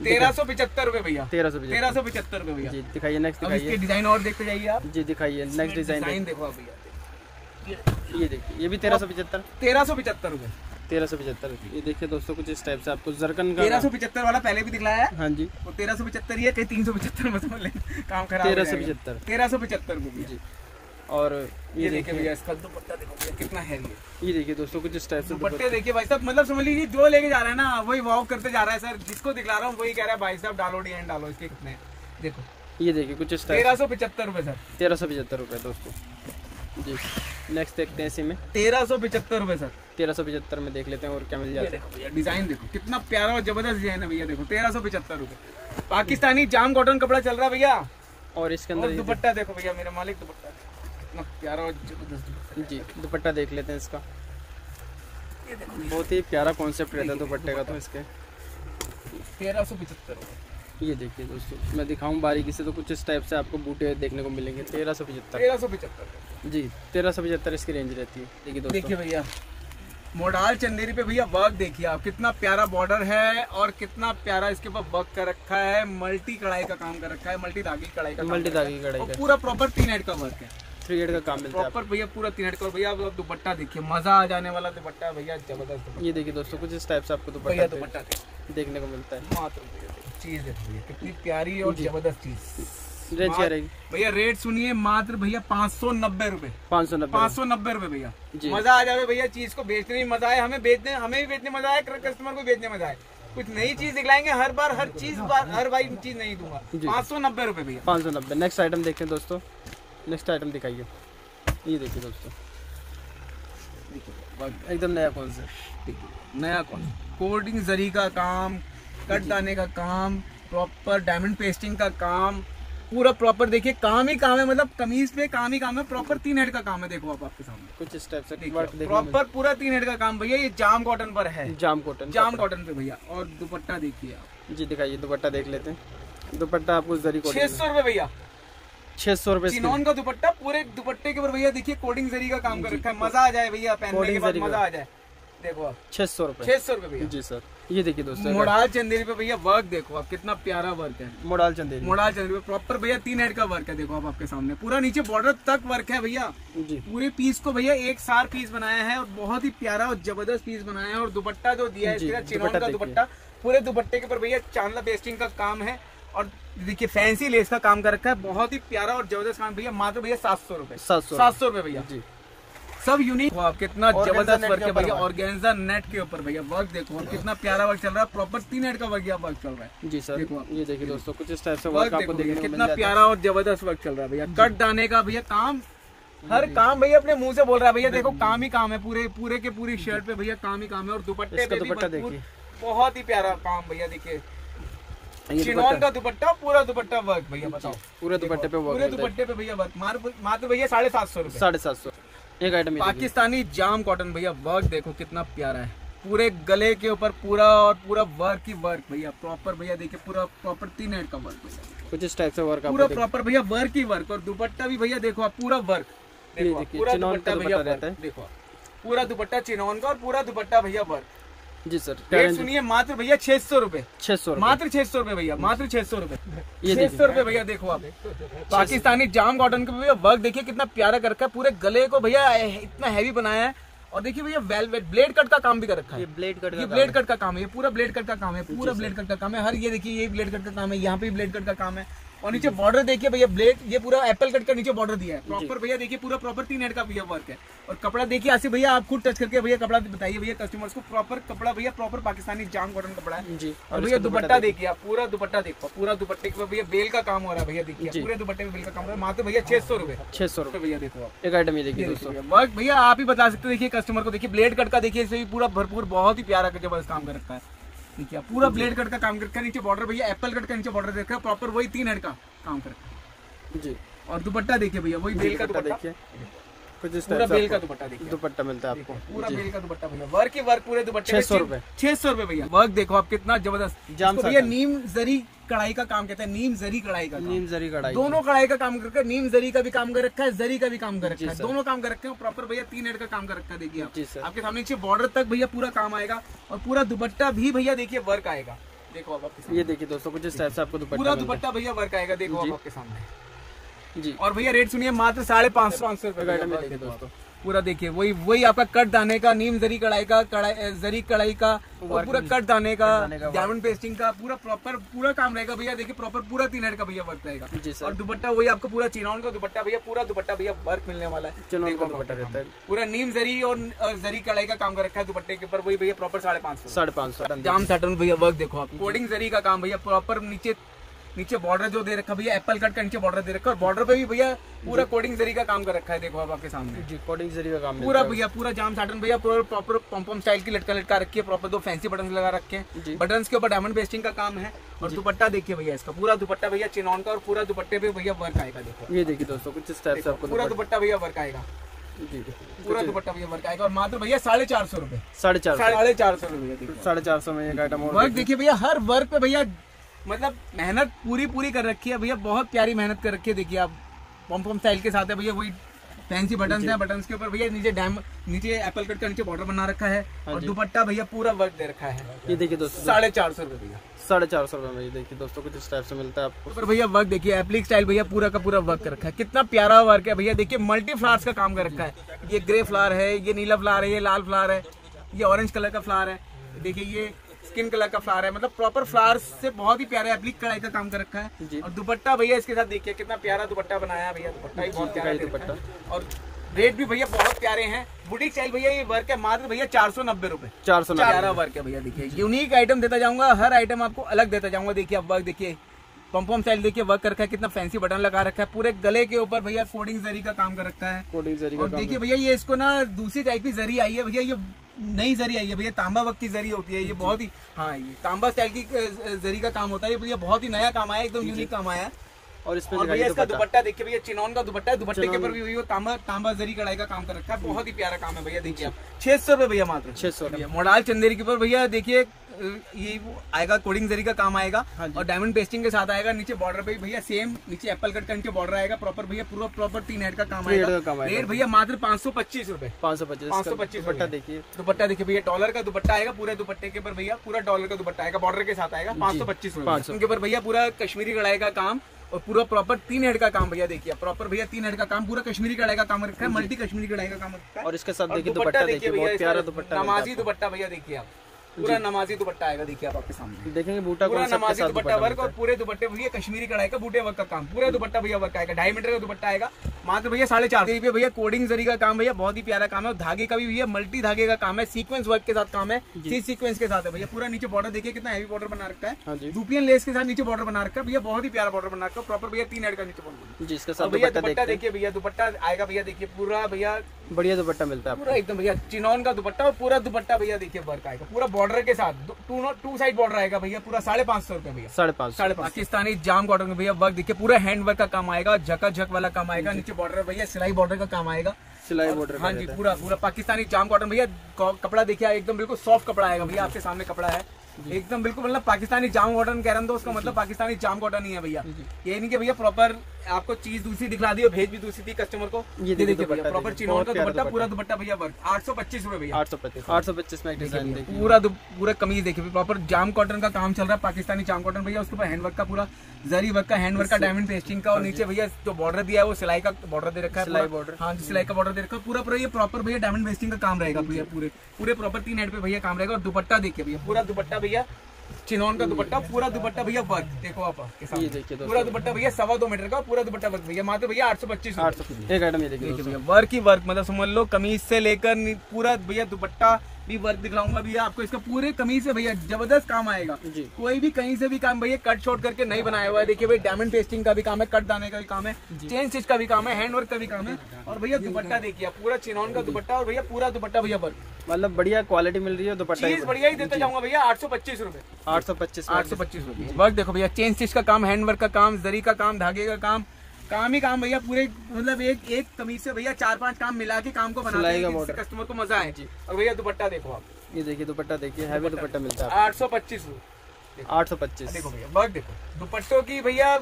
S2: तेरह सौ पिछहत्तर रुपए भैया।
S1: तेरह सौ
S2: तेरह सौ पिछहत्तर रुपए भैया।
S1: जी दिखाइए नेक्स्ट दिखाइए।
S2: डिज़ाइन और देखते जाइए आप।
S1: जी दिखाइए नेक्स्ट डिज़ाइन
S2: देखो आप भैया।
S1: ये देखिए ये भी तेरह सौ पचहत्तर।
S2: तेरह सौ पिछहत्तर रुपए
S1: तेरह सौ पचहत्तर। ये देखिए दोस्तों कुछ इस टाइप से आपको जरकन का
S2: तेरह सौ पिछहत्तर वाला पहले भी दिखलाया है?
S1: हाँ जी।
S2: वो तेरह सौ पिछहत्तर ही है कहीं तीन सौ पिछहत्तर में समझ काम खराब
S1: तेरह सौ पचहत्तर।
S2: तेरह सौ पिछहत्तर रुपए
S1: जी। और
S2: ये
S1: ये
S2: देखिए भैया इसका दुपट्टा देखो भैया कितना है।
S1: ये देखिए दोस्तों कुछ इस टाइप से
S2: दुपट्टे देखिए भाई साहब मतलब समझ लीजिए जो लेके जा रहा है ना वही वॉक करते जा रहा है सर जिसको दिखला रहा हूँ वही कह रहा है भाई साहब डालो डिज़ाइन डालो इसके कितने देखो।
S1: ये देखिए कुछ इस टाइप
S2: तेरह सौ। पिछहत्तर रुपए सर।
S1: तेरह सौ पचहत्तर रुपये दोस्तों। जी। नेक्स्ट देखते हैं इसी में।
S2: तेरह सौ पिछहत्तर रुपए सर।
S1: तेरह सौ पचहत्तर में देख लेते हैं और क्या मिल जाता है।
S2: डिज़ाइन देखो कितना प्यारा और ज़बरदस्त डिज़ाइन है भैया देखो तेरह सौ पिछहत्तर रुपए। पाकिस्तानी जाम कॉटन कपड़ा चल रहा है भैया।
S1: और इसके अंदर
S2: दुपट्टा देखो भैया मेरे मालिक दुपट्टा। इतना प्यारा और ज़बरदस्त
S1: जी दुपट्टा देख लेते हैं इसका। बहुत ही प्यारा कॉन्सेप्ट रहता है दुपट्टे का तो इसके।
S2: तेरह सौ पिछहत्तर रुपए।
S1: ये देखिए दोस्तों मैं दिखाऊँ बारीकी से तो कुछ इस टाइप से आपको बूटे देखने को मिलेंगे। तेरह सौ पचहत्तर।
S2: तेरह सौ पचहत्तर।
S1: जी तेरह सौ पचहत्तर इसकी रेंज रहती है। देखिए
S2: देखिए भैया मोडाल चंदेरी पे भैया वर्क देखिए आप कितना प्यारा बॉर्डर है और कितना प्यारा इसके ऊपर वर्क कर रखा है मल्टी कढ़ाई का काम कर रखा है मल्टी धागे कढ़ाई का
S1: मल्टी धागी कढ़ाई का।
S2: पूरा प्रॉपर तीन हेड का वर्क है।
S1: थ्री एड का काम मिलता है
S2: प्रॉपर भैया पूरा तीन हेड का भैया अब दुपट्टा देखिए मज़ा आ जाने वाला दुपट्टा है भैया ज़बरदस्त
S1: ये देखिए दोस्तों कुछ इस टाइप से आपको दुपट्टा
S2: दुपट्टा
S1: देखने को मिलता है।
S2: मात्र चीज़ भैया कितनी प्यारी और ज़बरदस्त चीज़।
S1: रेंज क्या रहेगी?
S2: भैया रेट सुनिए मात्र भैया पाँच सौ नब्बे रुपए।
S1: पाँच सौ नब्बे।
S2: पाँच सौ नब्बे रुपए भैया। मज़ा आ जाए भैया चीज़ को बेचने में मज़ा आए हमें बेचने हमें भी बेचने मज़ा आए कस्टमर को बेचने मज़ा आए। कुछ नई चीज़ दिखलाएँगे हर बार हर चीज़ बार हर बार चीज़ नहीं दूँगा। पाँच सौ नब्बे रुपए भैया।
S1: पाँच सौ नब्बे। नेक्स्ट आइटम देखते हैं दोस्तों। नेक्स्ट आइटम दिखाइए। ये देखिए दोस्तों। एकदम नया कौन सा
S2: देखिए, नया कौन कोडिंग जरी का काम कट दाने का काम प्रॉपर डायमंड पेस्टिंग का काम पूरा प्रॉपर देखिए काम ही काम है मतलब कमीज पे काम ही काम है प्रॉपर तीन हेड का काम है देखो आप आपके सामने।
S1: कुछ इस टाइप से
S2: प्रॉपर पूरा तीन हेड का काम भैया ये जाम कॉटन पर है।
S1: जाम कॉटन
S2: जाम कॉटन पे भैया और दुपट्टा देखिए आप।
S1: जी दिखाइए दुपट्टा देख लेते हैं। दुपट्टा आपको जरी
S2: छह सौ रुपए भैया।
S1: छह सौ रुपए
S2: चिनोन का दुपट्टा पूरे दुपट्टे के ऊपर भैया देखिए कोडिंग जरी का काम कर रखा है। मज़ा आ जाए भैया पहनने के बाद मज़ा आ जाए। देखो
S1: छह सौ रुपए।
S2: छह सौ रुपए भैया।
S1: जी सर। ये देखिए दोस्तों
S2: मोडाल चंदेरी पे भैया वर्क देखो आप कितना प्यारा वर्क है।
S1: मोडाल चंदेरी।
S2: मोडाल चंदेरी पे प्रॉपर भैया तीन हेड का वर्क है देखो आप आपके सामने। पूरा नीचे बॉर्डर तक वर्क है भैया।
S1: जी।
S2: पूरे पीस को भैया एक सार पीस बनाया है और बहुत ही प्यारा और ज़बरदस्त पीस बनाया है और दुपट्टा जो दिया है
S1: जी, दुपट्टा
S2: का दुपट्टा पूरे दुपट्टे के ऊपर भैया चांदला पेस्टिंग का काम है और देखिए फैंसी लेस का काम कर रखा है। बहुत ही प्यारा और ज़बरदस्त काम भैया मात्र भैया सात सौ रुपए। सात सौ। रुपए भैया।
S1: जी।
S2: सब यूनिक आप कितना ज़बरदस्त वर्क है भैया।
S1: वर्क।
S2: ऑर्गेन्जा नेट के ऊपर भैया वर्क देखो। आप कितना प्यारा वर्क चल रहा है। प्रॉपर तीन हेड का भैया वर्क चल रहा है।
S1: जी सर।
S2: देखो
S1: ये देखिए दोस्तों कुछ इस टाइप से
S2: वर्क
S1: वर्क आपको
S2: देखो भैया,
S1: देखने को मिल
S2: कितना प्यारा और ज़बरदस्त वर्क चल रहा है भैया। कट दाने का भैया काम हर काम भैया अपने मुँह से बोल रहा है भैया। देखो काम ही काम है। पूरे पूरे के पूरी शर्ट पे भैया काम ही काम है। और दुपट्टे पे भी
S1: दुपट्टा देखिए।
S2: बहुत ही प्यारा काम भैया देखिए। चिनोन का दुपट्टा पूरा दुपट्टा वर्क भैया बताओ।
S1: पूरे दुपट्टे पे
S2: पूरे दुपट्टे पे भैया वर्क मात्र मात्र भैया साढ़े सात सौ
S1: साढ़े सात सौ। एक आइटम
S2: पाकिस्तानी जाम कॉटन भैया वर्क देखो कितना प्यारा है। पूरे गले के ऊपर पूरा और पूरा वर्क ही वर्क भैया। प्रॉपर भैया देखिए पूरा प्रॉपर तीन हेड का वर्क भैया।
S1: कुछ इस टाइप से वर्क
S2: पूरा प्रॉपर भैया वर्क ही वर्क और दुपट्टा भी भैया देखो आप पूरा वर्क देखो पूरा दुपट्टा भैया। देखो पूरा दुपट्टा चिनोन का और पूरा दुपट्टा भैया वर्क
S1: जी सर
S2: रेट सुनिए मात्र भैया छह सौ रूपए।
S1: छह सौ
S2: मात्र छह सौ रुपए भैया मात्र छह सौ रुपए। छह सौ रुपए भैया देखो आप। पाकिस्तानी जाम कॉटन का भैया वर्क देखिए कितना प्यारा कर रखा है। पूरे गले को भैया इतना हैवी बनाया है। और देखिए भैया वेलवेट ब्लेड कट का काम भी कर रखा है।
S1: ये ब्लेड कट
S2: ये ब्लेड कट का काम है पूरा ब्लेड कट का काम है पूरा ब्लेड कट का काम है। हर ये देखिए ये ब्लेड कट का काम है यहाँ पे ब्लेड कट का काम है। और नीचे बॉर्डर देखिए भैया ब्लेड ये पूरा एप्पल कट का नीचे बॉर्डर दिया है। प्रॉपर भैया देखिए पूरा प्रॉपर तीन हेड का भैया वर्क है। और कपड़ा देखिए ऐसे भैया आप खुद टच करके भैया कपड़ा बताइए भैया कस्टमर्स को प्रॉपर कपड़ा भैया प्रॉपर पाकिस्तानी जाम कॉटन कपड़ा है।
S1: जी
S2: और भैया दुपट्टा देखिए आप पूरा दुपट्टा देखो पूरा दुपट्टे के भैया बेल का काम हो रहा है भैया देखिए पूरे दुपट्टे में बेल का काम हो रहा है। मात्र भैया छह सौ रुपए।
S1: छह सौ रुपए।
S2: भैया देखो आप।
S1: एक आइटम ये देखिए दोस्तों।
S2: वर्क भैया आप ही बता सकते देखिए कस्टमर को देखिए ब्लेड कट का देखिए पूरा भरपूर बहुत ही प्यारा ज़बरदस्त काम कर रखा है। है पूरा ब्लेड कट का काम करके नीचे बॉर्डर भैया एप्पल कट का नीचे बॉर्डर देख रहे प्रॉपर वही तीन हेड का काम करके
S1: जी।
S2: और दुपट्टा देखिए भैया वही बेल का
S1: दुपट्टा। देखिए। कुछ इस
S2: पूरा
S1: से
S2: बेल का दुपट्टा देखिए।
S1: दुपट्टा मिलता है आपको।
S2: पूरा बेल का दुपट्टा भैया वर्क ही वर्क पूरे दुपट्टे
S1: 600 रुपए।
S2: छह सौ रुपए भैया। वर्क देखो आप कितना ज़बरदस्त।
S1: जाम
S2: भैया नीम जरी कढ़ाई का काम कहते हैं। नीम जरी कढ़ाई का
S1: नीम जरी कढ़ाई।
S2: दोनों कढ़ाई का काम कर रखा है नीम जरी का भी काम कर रखा है जरी का भी काम कर रखा है। दोनों काम कर रखे हैं प्रॉपर भैया तीन हेड का काम कर रखा है देखिए आप। आपके सामने नीचे बॉर्डर तक भैया पूरा काम आएगा और पूरा दुपट्टा भी भैया देखिए वर्क आएगा। देखो आप आपके
S1: ये देखिए दोस्तों कुछ इस टाइप से आपको दुपट्टा
S2: पूरा दुपट्टा भैया वर्क आएगा देखो आप आपके सामने।
S1: जी।
S2: और भैया रेट सुनिए मात्र साढ़े पाँच सौ पाँच सौ रुपए
S1: देखिए दोस्तों।
S2: पूरा देखिए वही वही आपका कट दाने का नीम जरी कढ़ाई का कढ़ाई जरी कढ़ाई का और पूरा कट दाने का डायमंड पेस्टिंग का पूरा प्रॉपर पूरा काम रहेगा भैया। देखिए प्रॉपर पूरा तीन हेड का भैया वर्क रहेगा।
S1: जी
S2: और दुपट्टा वही आपको पूरा चिनौन का दुपट्टा भैया पूरा दुपट्टा भैया वर्क मिलने वाला है।
S1: चिनौन का दुपट्टा रहता है।
S2: पूरा नीम जरी और जरी कढ़ाई का काम कर रखा है दुपट्टे के ऊपर वही भैया प्रॉपर साढ़े पाँच सौ।
S1: साढ़े पाँच सौ।
S2: जाम सैटन भैया वर्क देखो आप। कोडिंग जरी का काम भैया प्रॉपर नीचे नीचे बॉर्डर जो दे रखा भैया एप्पल कट का नीचे बॉर्डर दे रखा है और बॉर्डर पे भी भैया पूरा कोडिंग जरी का काम कर रखा है देखो आप आपके सामने।
S1: जी कोडिंग जरी का काम
S2: पूरा भैया पूरा जाम साटन भैया पूरा प्रॉपर पॉम्पम स्टाइल की लटका लटका रखी है प्रॉपर दो फैंसी बटन लगा रखे हैं। बटन के ऊपर डायमंड पेस्टिंग का काम है और दुपट्टा देखिए भैया इसका पूरा दुपट्टा भैया चिनौन का और पूरा दुपट्टे पे भैया वर्क आएगा देखो।
S1: ये देखिए दोस्तों कुछ इस टाइप से आपको
S2: पूरा
S1: दुपट्टा
S2: भैया वर्क आएगा। पूरा दुपट्टा भैया वर्क आएगा और मात्र भैया साढ़े चार सौ रुपए।
S1: साढ़े चार
S2: साढ़े चार सौ रुपए
S1: साढ़े चार सौ में एक आइटम
S2: वर्क देखिए। भैया हर वर्क पे भैया मतलब मेहनत पूरी पूरी कर रखी है भैया बहुत प्यारी मेहनत कर रखी है। देखिए आप पॉम पॉम स्टाइल के साथ है भैया वही फैंसी बटन है बटन के ऊपर भैया नीचे डैम नीचे एप्पल कट का नीचे बॉर्डर बना रखा है और दुपट्टा भैया पूरा वर्क दे रखा है।
S1: ये देखिए दोस्तों।
S2: साढ़े चार सौ रुपए भैया।
S1: साढ़े चार सौ रुपए में देखिए दोस्तों कुछ इस टाइप से मिलता है आपको।
S2: ऊपर भैया वर्क देखिए एप्लिक स्टाइल भैया पूरा का पूरा वर्क कर रखा है। कितना प्यारा वर्क है भैया देखिए मल्टी फ्लावर्स का काम कर रखा है। ये ग्रे फ्लावर है ये नीला फ्लावर है ये लाल फ्लावर है ये ऑरेंज कलर का फ्लावर है। देखिए ये स्किन कलर का फ्लावर है। मतलब प्रॉपर फ्लावर से बहुत ही प्यारा एप्लिक कढ़ाई का काम कर रखा है। और दुपट्टा भैया इसके साथ देखिए कितना प्यारा दुपट्टा बनाया है भैया दुपट्टा ही बहुत प्यारा
S1: दुपट्टा।
S2: और रेट भी भैया बहुत प्यारे हैं। बुटीक स्टाइल भैया ये वर्क है मात्र भैया चार सौ नब्बे रुपए।
S1: चार सौ
S2: ग्यारह वर्क है भैया देखिए। यूनिक आइटम देता जाऊँगा हर आइटम आपको अलग देता जाऊँगा। देखिए अब वर्क देखिए। पम्पम स्टाइल देखिए वर्क कर रखा है कितना फैंसी बटन लगा रखा है पूरे गले के ऊपर भैया कोडिंग जरी का काम कर रखा है।
S1: कोडिंग जरी का
S2: और देखिए भैया ये इसको ना दूसरी टाइप की जरी आई है भैया ये नई जरी आई है भैया तांबा वक्त की जरी होती है ये बहुत ही हाँ ये तांबा स्टाइल की जरी का काम होता है ये भैया बहुत ही नया काम आया एकदम यूनिक काम आया। है
S1: और इसमें
S2: और भैया इसका
S1: दुपट्टा।
S2: दुपट्टा देखिए भैया चिनौन का दुपट्टा है। दुपट्टे के ऊपर भी वो तांबा तांबा जरी कढ़ाई का काम कर रखा है। बहुत ही प्यारा काम है भैया देखिए आप। छह सौ रुपए भैया मात्र।
S1: छह सौ
S2: रुपया। मोडाल चंदेरी के ऊपर भैया देखिए ये वो आएगा कोडिंग जरी का काम आएगा
S1: हाँ
S2: और डायमंड पेस्टिंग के साथ आएगा नीचे बॉर्डर पे भैया सेम नीचे एप्पल कट का बॉर्डर आएगा प्रॉपर भैया पूरा प्रॉपर तीन हेड का काम आएगा। रेट भैया मात्र पाँच सौ पच्चीस रूपए
S1: पाँच सौ पच्चीस।
S2: 525
S1: दुपट्टा
S2: रुपये।
S1: देखिए।
S2: दुपट्टा देखिए भैया डॉलर का दुपट्टा आएगा पूरे दुपट्टे के ऊपर भैया पूरा डॉलर का दुपट्टा आएगा बॉर्डर के साथ आएगा पाँच सौ पच्चीस रूपए
S1: 500
S2: उनके ऊपर भैया पूरा कश्मीरी कढ़ाई का काम और पूरा प्रॉपर तीन हेड का काम भैया देखिए। प्रॉपर भैया तीन हेड का काम पूरा कश्मीरी कढ़ाई का काम रखा है मल्टी कश्मीरी कढ़ाई का काम रखा है।
S1: और इसके साथ देखिए दुपट्टा देखिए बहुत प्यारा दुपट्टा
S2: नमाजी दुपट्टा भैया देखिए आप। पूरा नमाजी दुपट्टा आएगा देखिए आप आपके सामने।
S1: देखेंगे बूटा
S2: पूरा नमाजी दुपट्टा वर्क और पूरे दुपट्टे भैया कश्मीरी कढ़ाई का बूटे वर्क का काम पूरा दुपट्टा भैया वर्क आएगा ढाई मीटर का दुपट्टा आएगा। मात्र भैया साढ़े चार सौ भैया कोडिंग जरी का काम भैया बहुत ही प्यारा काम है और धागे का भी भैया मल्टी धागे का काम है सीक्वेंस वर्क के साथ काम है सीज सीक्वेंस के साथ है भैया पूरा नीचे बॉर्डर देखिए कितना हैवी बॉर्डर बना रखा है।
S1: हाँ
S2: लेस के साथ नीचे बॉर्डर बना रखा है भैया बहुत ही प्यारा बॉर्डर बना रखा है प्रॉपर भैया तीन एड का नीचे बॉर्डर भैया
S1: दुपट्टा
S2: देखिए भैया दुपट्टा आएगा भैया देखिए पूरा भैया
S1: बढ़िया दुपट्टा मिलता है
S2: पूरा एकदम भैया चिनौन का दुपट्टा और पूरा दुपट्टा भैया देखिए वर्क आएगा। पूरा बॉर्डर के साथ टू टू साइड बॉर्डर आएगा भैया पूरा साढ़े पाँच सौ रुपए भैया।
S1: साढ़े पाँच
S2: साढ़े पाकिस्तानी जाम कॉटन का भैया वर्क देखिए पूरा हैंड वर्क का काम आएगा झका झक वाला काम आएगा नीचे बॉर्डर भैया सिलाई बॉर्डर का काम आएगा।
S1: सिलाई बॉर्डर
S2: हाँ जी पूरा पूरा पाकिस्तानी जाम कॉटन भैया कपड़ा देखिए एकदम बिल्कुल सॉफ्ट कपड़ा आएगा भैया आपके सामने कपड़ा है। एकदम बिल्कुल मतलब पाकिस्तानी जाम कॉटन कह रहा हूँ तो उसका मतलब पाकिस्तानी जाम कॉटन ही है भैया। ये नहीं कि भैया प्रॉपर आपको चीज़ दूसरी दिखला दी और भेज भी दूसरी थी कस्टमर को
S1: ये देखिए
S2: भैया प्रॉपर चिनौन का दुपट्टा। पूरा दुपट्टा। भैया वर्क आठ सौ पच्चीस रुपए भैया।
S1: आठ सौ पच्चीस आठ सौ पच्चीस में डिज़ाइन देखिए
S2: पूरा पूरा कमीज देखिए प्रॉपर जाम कॉटन का काम चल रहा है पाकिस्तानी जाम कॉटन भैया उसके ऊपर हैंडवर्क का पूरा जरी वर्क का हैंडवर्क का डायमंड पेस्टिंग का और नीचे भैया जो बॉर्डर दिया है वो सिलाई का बॉर्डर दे रखा है
S1: सिलाई border।
S2: हाँ जी सिलाई का बॉर्डर दे रखा है। पूरा पूरा ये प्रॉपर भैया डायमंड पेस्टिंग का काम रहेगा भैया पूरे पूरे प्रॉपर तीन हेड पे भैया काम रहेगा और दुपट्टा देखिए भैया पूरा दुपट्टा भैया चिनौन का दुपट्टा पूरा दुपट्टा भैया वर्क देखो आप
S1: ये देखिए
S2: पूरा दुपट्टा भैया सवा दो मीटर का पूरा दुपट्टा वर्क भैया मात्र भैया आठ सौ पच्चीस
S1: आठ सौ एक आइटम ये देखिए
S2: देखिए भैया वर्क ही वर्क मतलब समझ लो कमीज से लेकर पूरा भैया दुपट्टा भी वर्क दिखलाऊँगा भैया आपको। इसका पूरे कमीज से भैया ज़बरदस्त काम आएगा।
S1: जी।
S2: कोई भी कहीं से भी काम भैया कट शॉर्ट करके नहीं बनाया हुआ है। देखिए भाई डायमंड पेस्टिंग का भी काम है कट दाने का भी काम है चेन स्टिच का भी काम है हैंड वर्क का भी काम है। और भैया दुपट्टा देखिए पूरा चिनौन का दुपट्टा और भैया पूरा दुपट्टा भैया वर्क
S1: मतलब बढ़िया क्वालिटी मिल रही है दुपट्टा
S2: चीज़ बढ़िया ही देता जाऊँगा भैया आठ सौ पच्चीस रूपए।
S1: आठ सौ पच्चीस
S2: आठ सौ पच्चीस रूपए। वर्क देखो भैया चेन स्टिच का काम हैंड वर्क का काम जरी का काम धागे का काम काम ही काम भैया पूरे मतलब एक एक कमीज से भैया चार पाँच काम मिला के काम को बनाते हैं कस्टमर को मज़ा आए। और भैया दुपट्टा देखो आप।
S1: ये देखिए दुपट्टा देखिए हैवी दुपट्टा। मिलता है
S2: आठ सौ पच्चीस
S1: आठ सौ पच्चीस।
S2: देखो भैया वर्क देखो। दुपट्टों की भैया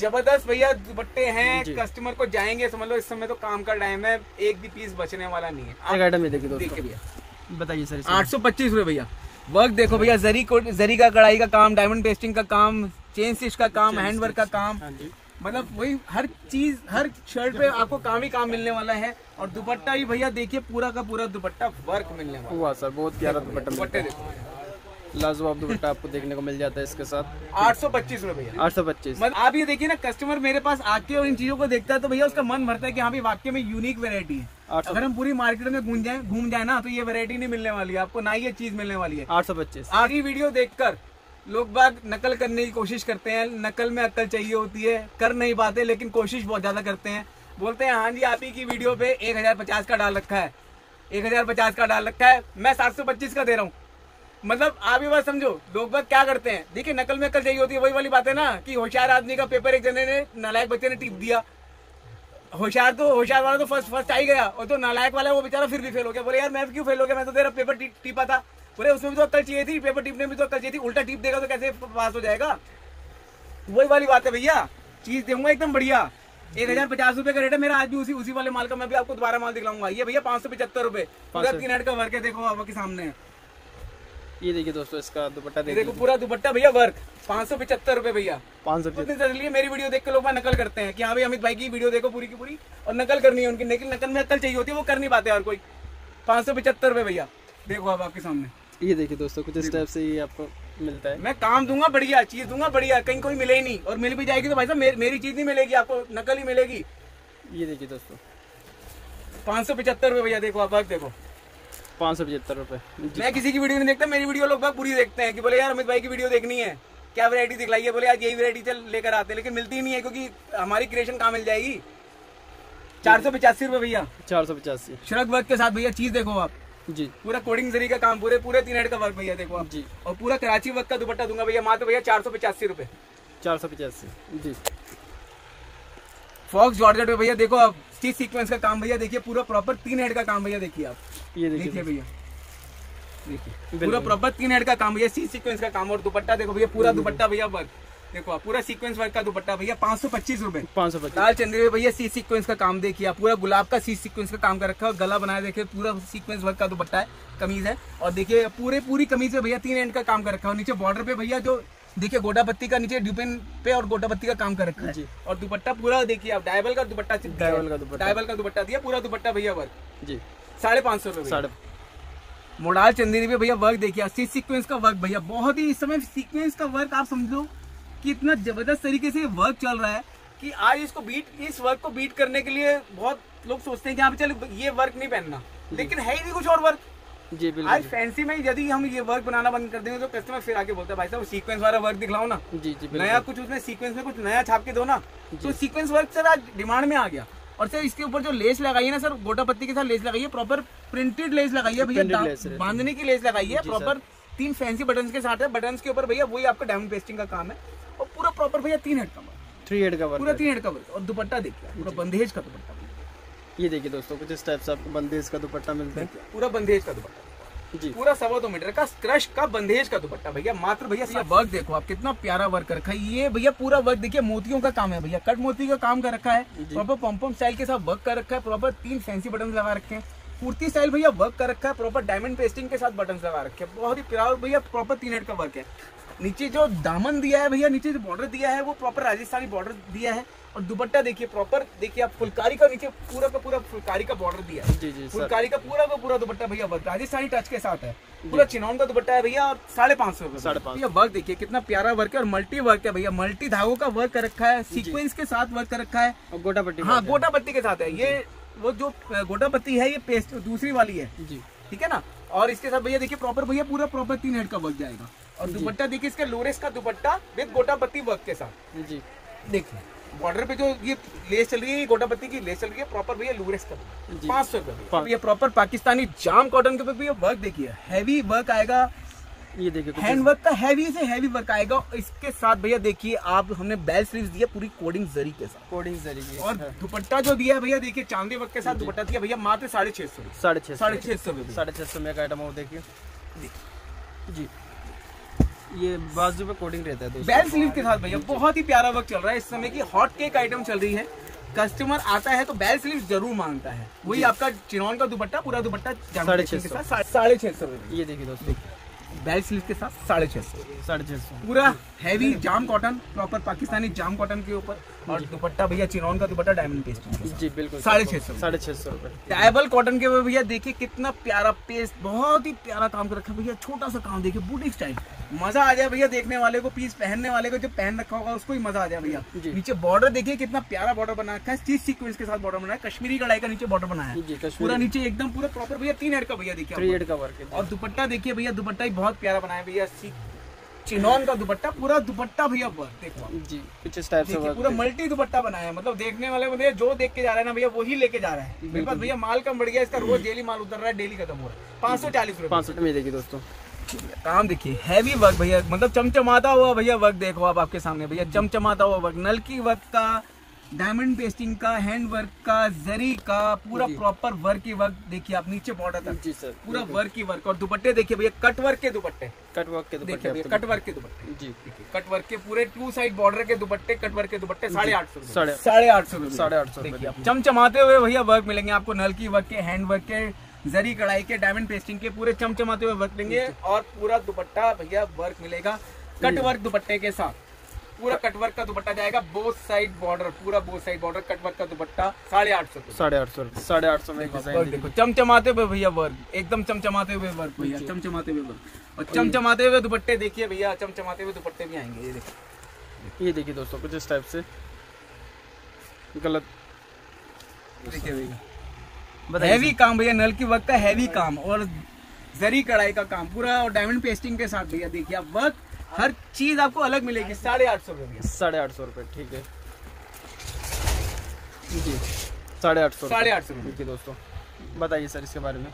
S2: ज़बरदस्त भैया दुपट्टे हैं कस्टमर को जाएँगे समझ लो इस समय तो काम का टाइम है एक भी पीस बचने वाला नहीं है।
S1: एक आइटम देखिए
S2: भैया।
S1: बताइए सर
S2: आठ सौ पच्चीस रूपए भैया। वर्क देखो भैया जरी को जरी का कढ़ाई का काम डायमंड पेस्टिंग का काम चेन स्टिच का काम हैंड वर्क का काम।
S1: हाँ
S2: मतलब वही हर चीज़ हर शर्ट पे आपको काम ही काम मिलने वाला है। और दुपट्टा भी भैया देखिए पूरा का पूरा दुपट्टा वर्क मिलने वाला
S1: हुआ सर बहुत प्यारा दुपट्टा
S2: दुपट्टे देखो।
S1: लाजवाब दुपट्टा आपको देखने को मिल जाता है इसके साथ।
S2: आठ सौ पच्चीस रूपए भैया।
S1: आठ सौ पच्चीस।
S2: मतलब आप ये देखिए ना कस्टमर मेरे पास आके और इन चीज़ों को देखता है तो भैया उसका मन भरता है कि हाँ भाई वाकई में यूनिक वेरायटी है। अगर हम पूरी मार्केट में घूम जाए घूम जाए ना तो ये वेरायटी नहीं मिलने वाली है। आपको ना ये चीज़ मिलने वाली है।
S1: आठ सौ पच्चीस।
S2: आगे वीडियो देखकर लोग बाग नकल करने की कोशिश करते हैं, नकल में अक्ल चाहिए होती है, कर नहीं पाते, लेकिन कोशिश बहुत ज़्यादा करते हैं। बोलते हैं हाँ जी, आप ही की वीडियो पे एक हज़ार पचास का डाल रखा है। एक हज़ार पचास का डाल रखा है, मैं सात सौ पच्चीस का दे रहा हूँ। मतलब आप ये बात समझो, लोग बात क्या करते हैं? देखिए, नकल में अक्ल चाहिए होती है, वही वाली बात है ना, कि होशियार आदमी का पेपर एक जने ने, नालायक बच्चे ने टिप दिया। होशियार तो होशियार वाला तो फ़र्स्ट फ़र्स्ट आ ही गया, और तो नालायक वाला वो बेचारा फिर भी फेल हो गया। बोले, यार, मैं क्यों फेल हो गया? मैं तो तेरा पेपर टीपा था। बोले उसमें भी तो अक्ल चाहिए थी पेपर टीपने में भी तो अक्ल चाहिए थी उल्टा टीप देगा तो कैसे पास हो जाएगा? वही वाली बात है भैया चीज़ दूँगा एकदम बढ़िया। एक हज़ार पचास रुपए का रेट है मेरा आज भी उसी उसी वाले माल का मैं भी आपको दोबारा माल दिखलाऊँगा। ये भैया पाँच सौ पचहत्तर रुपए। पूरा तीन हट का वर्क है देखो आपके सामने।
S1: ये देखिए दोस्तों इसका दुपट्टा देखिए
S2: देखो पूरा दुपट्टा भैया वर्क पाँच सौ पचहत्तर रुपए भैया।
S1: पाँच सौ
S2: चलिए मेरी वीडियो देख के लोग नकल करते हैं कि हाँ भाई अमित भाई की वीडियो देखो पूरी की पूरी और नकल करनी है उनकी। लेकिन नकल में अकल चाहिए होती है वो कर नहीं पाते और कोई। पाँच सौ पचहत्तर रुपए भैया देखो अब आपके सामने।
S1: ये देखिए दोस्तों कुछ इस टाइप से ये आपको मिलता है।
S2: मैं काम दूँगा बढ़िया चीज़ दूँगा बढ़िया कहीं कोई मिले ही नहीं। और मिल भी जाएगी तो भाई साहब मेरी, मेरी चीज़ नहीं मिलेगी आपको नकल ही मिलेगी।
S1: ये देखिए दोस्तों।
S2: पाँच सौ पचहत्तर रुपए भैया देखो आप वर्क देखो।
S1: पाँच सौ पचहत्तर रुपये
S2: मैं किसी की वीडियो नहीं देखता मेरी वीडियो लोग पूरी देखते हैं कि बोले यार अमित भाई की वीडियो देखनी है। क्या वैरायटी दिखलाई है? बोले आज यही वैरायटी चल लेकर आते हैं लेकिन मिलती ही नहीं है क्योंकि हमारी क्रिएशन कहाँ मिल जाएगी? चार सौ पचासी रुपए भैया।
S1: चार सौ पचासी।
S2: श्रग वर्क के साथ भैया चीज़ देखो आप।
S1: जी।
S2: पूरा कोडिंग जरी का काम पूरे पूरे तीन हेड का वर्क भैया देखो आप।
S1: जी।
S2: और पूरा कराची वर्क का दुपट्टा दूँगा भैया मात्र भैया चार सौ पचासी रुपए।
S1: चार सौ पचासी। जी।
S2: फॉक्स जॉर्जेट पे भैया देखो आप स्टिच सीक्वेंस का काम भैया देखिए पूरा प्रॉपर तीन हेड का काम भैया देखिए आप।
S1: ये
S2: देखिए भैया। देखिए। पूरा प्रॉपर तीन हेड का काम भैया सी सीक्वेंस का काम और दुपट्टा देखो भैया पूरा दुपट्टा भैया वर्क देखो आप पूरा सीक्वेंस वर्क का दुपट्टा भैया पाँच सौ पच्चीस रुपए।
S1: पाँच सौ पच्चीस।
S2: लाल चंद्री भैया सी सीक्वेंस का काम देखिए आप पूरा गुलाब का सी सीक्वेंस का काम कर रखा है और गला बनाया देखिए पूरा सीक्वेंस वर्क का दुपट्टा है कमीज है। और देखिए पूरे पूरी कमीज में भैया तीन एंड का काम कर रखा है। नीचे बॉर्डर पे भैया जो देखिए गोटा पत्ती का नीचे ड्यूपिन पे और गोटा पत्ती का काम कर रखा है।
S1: जी।
S2: और दुपट्टा पूरा देखिए आप डायबल का दुपट्टा
S1: डायबल का दुपट्टा।
S2: डायबल का दुपट्टा दिया पूरा दुपट्टा भैया वर्क
S1: जी।
S2: साढ़े पाँच सौ
S1: साढ़े
S2: मोडाल चंदेरी पे भैया वर्क देखिए सी सीक्वेंस का वर्क भैया बहुत ही इस समय सीक्वेंस का वर्क आप समझो कि इतना ज़बरदस्त तरीके से वर्क चल रहा है कि आज इसको बीट इस वर्क को बीट करने के लिए बहुत लोग सोचते हैं कि हाँ चल ये वर्क नहीं पहनना। लेकिन है ही नहीं कुछ और वर्क
S1: जी बिल्कुल।
S2: आज फैंसी में यदि हम ये वर्क बनाना बंद कर देंगे तो कस्टमर फिर आके बोलता है भाई साहब सीक्वेंस वाला वर्क दिखलाओ ना।
S1: जी जी
S2: नया कुछ उसमें सीक्वेंस में कुछ नया छाप के दो ना। तो सीक्वेंस वर्क सर आज डिमांड में आ गया। और सर इसके ऊपर जो लेस लगाई है ना सर गोटा पत्ती के साथ लेस लगाई है प्रॉपर प्रिंटेड लेस लगाई है। भैया। बांधने की लेस लगाई है प्रॉपर तीन फैंसी बटन के साथ है। बटन के ऊपर भैया वही आपका डायमंड पेस्टिंग का काम है। और पूरा प्रॉपर भैया तीन हेड का वर्क
S1: थ्री हेड का
S2: पूरा तीन हेड का वर्क और दुपट्टा देखिए पूरा बंदेज का दुपट्टा
S1: ये देखिए दोस्तों कुछ इस टाइप से आपको बंदेज का दुपट्टा मिलता है।
S2: पूरा बंदेज का दुपट्टा।
S1: जी।
S2: पूरा सवा दो मीटर का क्रश का बंदेज का दुपट्टा भैया। मात्र भैया ये वर्क देखो आप कितना प्यारा वर्क रखा है। ये भैया पूरा वर्क देखिए मोतियों का काम है भैया। कट मोती का काम कर रखा है। प्रॉपर पॉम्पम स्टाइल के साथ वर्क कर रखा है। प्रॉपर तीन फैंसी बटन लगा रखे हैं। कुर्ती स्टाइल भैया वर्क कर रखा है। प्रॉपर डायमंड पेस्टिंग के साथ बटन लगा रखे हैं। बहुत ही प्यारा भैया प्रॉपर तीन हेड का वर्क है। नीचे जो दामन दिया है भैया नीचे जो बॉर्डर दिया है वो प्रॉपर राजस्थानी बॉर्डर दिया है। और दुपट्टा देखिए प्रॉपर देखिए आप फुलकारी का नीचे पूरा का पूरा फुलकारी का बॉर्डर दिया है।
S1: जी जी
S2: फुलकारी का पूरा का पूरा दुपट्टा भैया राजस्थानी टच के साथ है। पूरा चिनौन का दुपट्टा है भैया और साढ़े पाँच सौ
S1: साढ़े पाँच
S2: वर्क देखिए कितना प्यारा वर्क है और मल्टी वर्क है भैया। मल्टी धागों का वर्क कर रखा है सीक्वेंस के साथ वर्क कर रखा है।
S1: और गोटा पट्टी
S2: हाँ गोटा पत्ती के साथ है। ये वो जो गोटा पत्ती है ये पेस्ट दूसरी वाली है।
S1: जी।
S2: ठीक है ना? और इसके साथ भैया देखिए प्रॉपर भैया पूरा प्रॉपर तीन हेड का वर्क जाएगा। और दुपट्टा देखिए इसका लोरेस का दुपट्टा विद गोटा पत्ती वर्क के साथ।
S1: जी।
S2: देखिए बॉर्डर पे जो ये लेस चल रही है ये गोटा पत्ती की लेस चल रही है प्रॉपर भैया लूरेस का। पाँच सौ रुपये ये प्रॉपर पाकिस्तानी जाम कॉटन के ऊपर वर्क देखिए हैवी वर्क आएगा।
S1: ये देखिए
S2: हैंड वर्क का हैवी से हैवी वर्क आएगा। इसके साथ भैया देखिए आप हमने बेल स्लीव दिया पूरी कोडिंग जरी के साथ।
S1: कोडिंग ज़रिए
S2: और दुपट्टा जो दिया है भैया देखिए चांदी वर्क के साथ दुपट्टा दिया भैया मात्र साढ़े छह सौ।
S1: साढ़े छः
S2: साढ़े छह सौ
S1: साढ़े छह सौ में का आइटम और देखिए। जी। ये बाजू पे कोडिंग रहता है
S2: बेल स्लीव के साथ भैया बहुत ही प्यारा वक्त चल रहा है। इस समय की हॉट केक आइटम चल रही है। कस्टमर आता है तो बेल स्लीव ज़रूर माँगता है। वही आपका चिनौन का दुपट्टा पूरा दुपट्टा
S1: साढ़े छह सौ।
S2: साढ़े छह सौ
S1: ये देखिए दोस्तों।
S2: बेल स्लीव के साथ साढ़े छह सौ।
S1: साढ़े छह सौ।
S2: पूरा हैवी जाम कॉटन प्रॉपर पाकिस्तानी जाम कॉटन के ऊपर। और दुपट्टा भैया चिनौन का दुपट्टा डायमंड पेस्ट
S1: जी बिल्कुल।
S2: साढ़े छह सौ
S1: साढ़े छः सौ
S2: डायबल कॉटन के भैया देखिए कितना प्यारा पेस्ट बहुत ही प्यारा काम कर रखा है भैया छोटा सा काम देखिए बुटीक स्टाइल मज़ा आ जाए भैया देखने वाले को पीस पहनने वाले को जो पहन रखा होगा उसको ही मज़ा आ जाए भैया। नीचे बॉर्डर देखिए कितना प्यारा बॉर्डर बना रखा है। चीज़ सीक्वेंस के साथ बॉर्डर बनाया कश्मीरी कढ़ाई का नीचे बॉर्डर बनाया है। पूरा नीचे एकदम पूरा प्रॉपर भैया तीन हेड का भैया देखिए और दुपट्टा देखिए भैया दुपट्टा ही बहुत प्यारा बनाया भैया। चिनौन का दुपट्टा पूरा दुपट्टा भैया देखो
S1: जी कुछ इस टाइप से
S2: पूरा मल्टी दुपट्टा बनाया है मतलब देखने वाले भैया जो देख के जा रहा है ना भैया वही लेके जा रहा है। मेरे पास भैया माल कम बढ़ गया इसका रोज डेली माल उतर रहा है डेली खत्म हो रहा है। पाँच सौ चालीस रुपए।
S1: पाँच सौ में देखिए दोस्तों।
S2: काम देखिए हैवी वर्क भैया मतलब चमचमाता हुआ भैया वर्क देखो आप आपके सामने भैया चमचमाता हुआ वर्क नलकी वर्क का डायमंड पेस्टिंग का हैंड वर्क का जरी का पूरा प्रॉपर वर्क की वर्क देखिए आप नीचे बॉर्डर तक।
S1: जी सर
S2: पूरा वर्क की वर्क और दुपट्टे देखिए भैया कट वर्क के दुपट्टे।
S1: कट वर्क के दुपट्टे
S2: देखिए भैया कट वर्क के दुपट्टे।
S1: जी।
S2: कट वर्क के पूरे टू साइड बॉर्डर के दुपट्टे कट वर्क के दुपट्टे साढ़े आठ सौ
S1: साढ़े-
S2: साढ़े आठ सौ
S1: साढ़े आठ सौ
S2: चमचमाते हुए भैया वर्क मिलेंगे आपको नल की वर्क के हैंड वर्क के जरी कढ़ाई के डायमंड पेस्टिंग के पूरे चमचमाते हुए वर्क लेंगे और पूरा दुपट्टा भैया वर्क मिलेगा। कट वर्क दुपट्टे के साथ। पूरा कट वर्क का दुपट्टा जाएगा बोथ साइड बॉर्डर पूरा both side border cut work का दुपट्टा साढ़े आठ सौ
S1: साढ़े आठ सौ साढ़े आठ सौ में
S2: देखो चमचमाते हुए भैया वर्क एकदम चमचमाते हुए वर्क भैया चमचमाते हुए वर्क और चमचमाते हुए दुपट्टे देखिए भैया चमचमाते हुए दुपट्टे भी आएँगे ये देखो।
S1: ये देखिए दोस्तों कुछ इस टाइप से। गलत।
S2: देखिए भैया। हैवी काम भैया नल की वर्क का हैवी काम और जरी कढ़ाई का काम पूरा और डायमंड पेस्टिंग के साथ भैया देखिए आप वर्क हर चीज़ आपको अलग मिलेगी साढ़े आठ सौ रुपये
S1: साढ़े आठ सौ रुपये ठीक है। जी साढ़े आठ सौ
S2: साढ़े आठ सौ
S1: ठीक है दोस्तों बताइए सर इसके बारे में।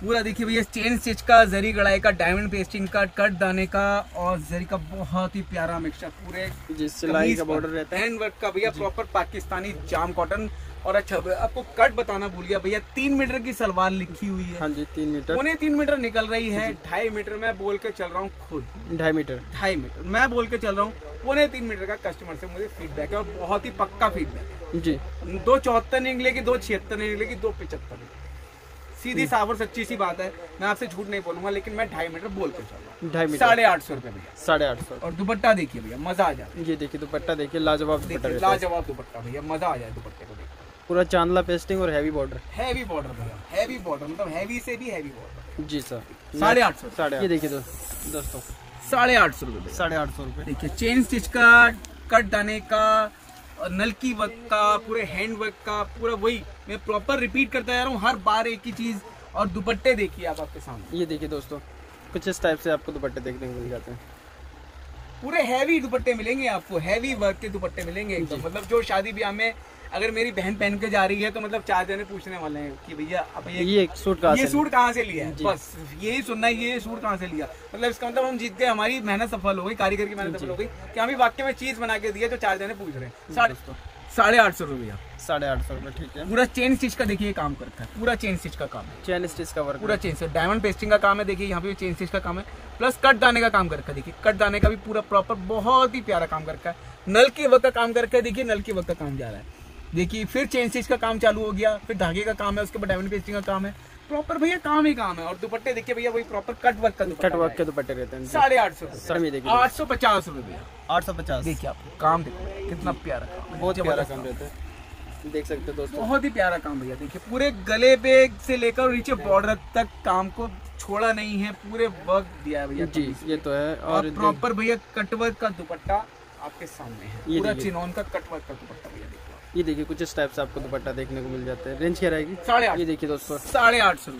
S2: पूरा देखिए भैया चेन स्टिच का जरी कढ़ाई का डायमंड पेस्टिंग का कट दाने का और जरी का बहुत ही प्यारा मिक्सचर पूरे
S1: सिलाई का बॉर्डर रहता है।
S2: हैंड वर्क का भैया प्रॉपर पाकिस्तानी जाम कॉटन और अच्छा आपको कट बताना भूल गया भैया तीन मीटर की सलवार लिखी हुई है।
S1: हाँ जी तीन मीटर।
S2: उन्हें तीन मीटर निकल रही है। ढाई मीटर मैं बोल के चल रहा हूँ खुद।
S1: ढाई मीटर।
S2: ढाई मीटर। मैं बोल के चल रहा हूँ पौने तीन मीटर का कस्टमर से मुझे फीडबैक है और बहुत ही पक्का फीडबैक
S1: जी।
S2: दो चौहत्तर नहीं निकलेगी दो छिहत्तर नहीं निकलेगी दो पिछहत्तर सीधी साफ़ और सच्ची सी बात है। मैं आपसे झूठ नहीं बोलूँगा लेकिन मैं ढाई मीटर बोल के चल रहा हूँ।
S1: ढाई मीटर।
S2: साढ़े आठ सौ रुपए भैया।
S1: साढ़े आठ सौ।
S2: और दुपट्टा देखिए भैया मज़ा आ जाए
S1: ये देखिए दुपट्टा देखिए लाजवाब
S2: लाजवाब दुपट्टा भैया मज़ा आ जाए दुपट्टे
S1: पूरा चांदला पेस्टिंग और हैवी बॉर्डर
S2: हैवी बॉर्डर भैया हैवी बॉर्डर मतलब हैवी से भी हैवी बॉर्डर
S1: जी सर।
S2: साढ़े आठ सौ
S1: साढ़े ये देखिए दोस्तों।
S2: साढ़े आठ सौ रुपये।
S1: साढ़े आठ सौ रुपये।
S2: देखिए चेन स्टिच का कट दाने का और नलकी वर्क का पूरे हैंड वर्क का पूरा वही। मैं प्रॉपर रिपीट करता जा रहा हूँ हर बार एक ही चीज़ और दुपट्टे देखिए आप आपके सामने।
S1: ये देखिए दोस्तों कुछ इस टाइप से आपको दुपट्टे देखने को मिल जाते हैं।
S2: पूरे हैवी दुपट्टे मिलेंगे आपको हैवी वर्क के दुपट्टे मिलेंगे एकदम। मतलब जो शादी ब्याह में अगर मेरी बहन पहन के जा रही है तो मतलब चार जने पूछने वाले हैं कि भैया अब ये
S1: ये सूट का
S2: ये सूट कहाँ से लिया है। बस यही सुनना है ये सूट कहाँ से लिया? मतलब इसका मतलब हम जीत गए हमारी मेहनत सफल हो गई कारीगर की मेहनत सफल हो गई कि हम वाक्य में चीज़ बना के दिया जो चार जने पूछ रहे हैं। साढ़े आठ सौ रुपया।
S1: साढ़े आठ सौ रुपये ठीक है।
S2: पूरा चेन स्टिच का देखिए काम करता है। पूरा चेन स्टिच का काम है।
S1: चैन स्टिच का वर्क
S2: पूरा चेन स्टिच डायमंड पेस्टिंग का काम है देखिए यहाँ पे चेन स्टिच का काम है। प्लस कट दाने का काम कर है देखिए कट दाने का भी पूरा प्रॉपर बहुत ही प्यारा काम कर रखा है। नल के वक्त का काम करके देखिए नल के वक्त का काम जा रहा है। देखिए फिर चेन स्टिच का काम चालू हो गया फिर धागे का काम है उसके बाद डायमंड पेस्टिंग का काम है। प्रॉपर भैया काम ही काम है। और दुपट्टे देखिए भैया वही प्रॉपर कट वर्क का
S1: कट वर्क के दुपट्टे रहते हैं।
S2: साढ़े आठ सौ।
S1: सर ये देखिए।
S2: आठ सौ पचास रुपए भैया।
S1: आठ सौ पचास।
S2: देखिए आप काम देखो कितना प्यारा काम है।
S1: बहुत प्यारा काम रहता है। देख सकते हो दोस्तों।
S2: बहुत ही प्यारा काम भैया देखिए पूरे गले पे से लेकर नीचे बॉर्डर तक काम को छोड़ा नहीं है पूरे वर्क दिया है भैया।
S1: जी ये तो है।
S2: और प्रॉपर भैया कटवर्क का दुपट्टा आपके सामने है। पूरा। चिनौन का कटवर्क का दुपट्टा भैया।
S1: ये देखिए कुछ इस टाइप से आपको दुपट्टा देखने को मिल जाता है। रेंज क्या रहेगी?
S2: साढ़े
S1: ये देखिए दोस्तों।
S2: साढ़े आठ सौ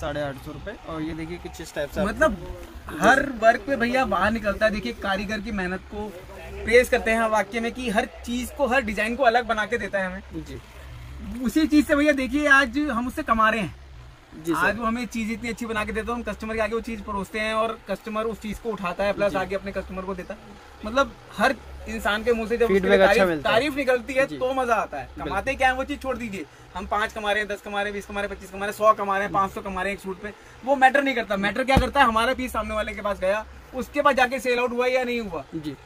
S1: साढ़े आठ सौ रुपये और ये देखिए कुछ इस टाइप से
S2: मतलब हर वर्क पे भैया बाहर निकलता है। देखिए कारीगर की मेहनत को प्रेस करते हैं वाक्य में कि हर चीज़ को हर डिज़ाइन को अलग बना के देता है हमें।
S1: जी।
S2: उसी चीज़ से भैया देखिए आज हम उससे कमा रहे हैं।
S1: जी
S2: आज वो हमें चीज़ इतनी अच्छी बना के देता है हम कस्टमर के आगे वो चीज़ परोसते हैं और कस्टमर उस चीज़ को उठाता है प्लस आगे अपने कस्टमर को देता है। मतलब हर इंसान के मुँह से जब
S1: अच्छा
S2: तारीफ़,
S1: है।
S2: तारीफ़ निकलती है तो मज़ा आता है। कमाते क्या है वो चीज़ छोड़ दीजिए। हम पाँच कमा रहे हैं दस कमा रहे हैं बीस कमा रहे हैं पच्चीस कमा रहे हैं सौ कमा रहे हैं पाँच सौ कमा रहे हैं एक सूट पे वो मैटर नहीं करता। मैटर क्या करता है? हमारा पीस सामने वाले के पास गया उसके बाद जाके सेल आउट हुआ या नहीं हुआ?
S1: जी।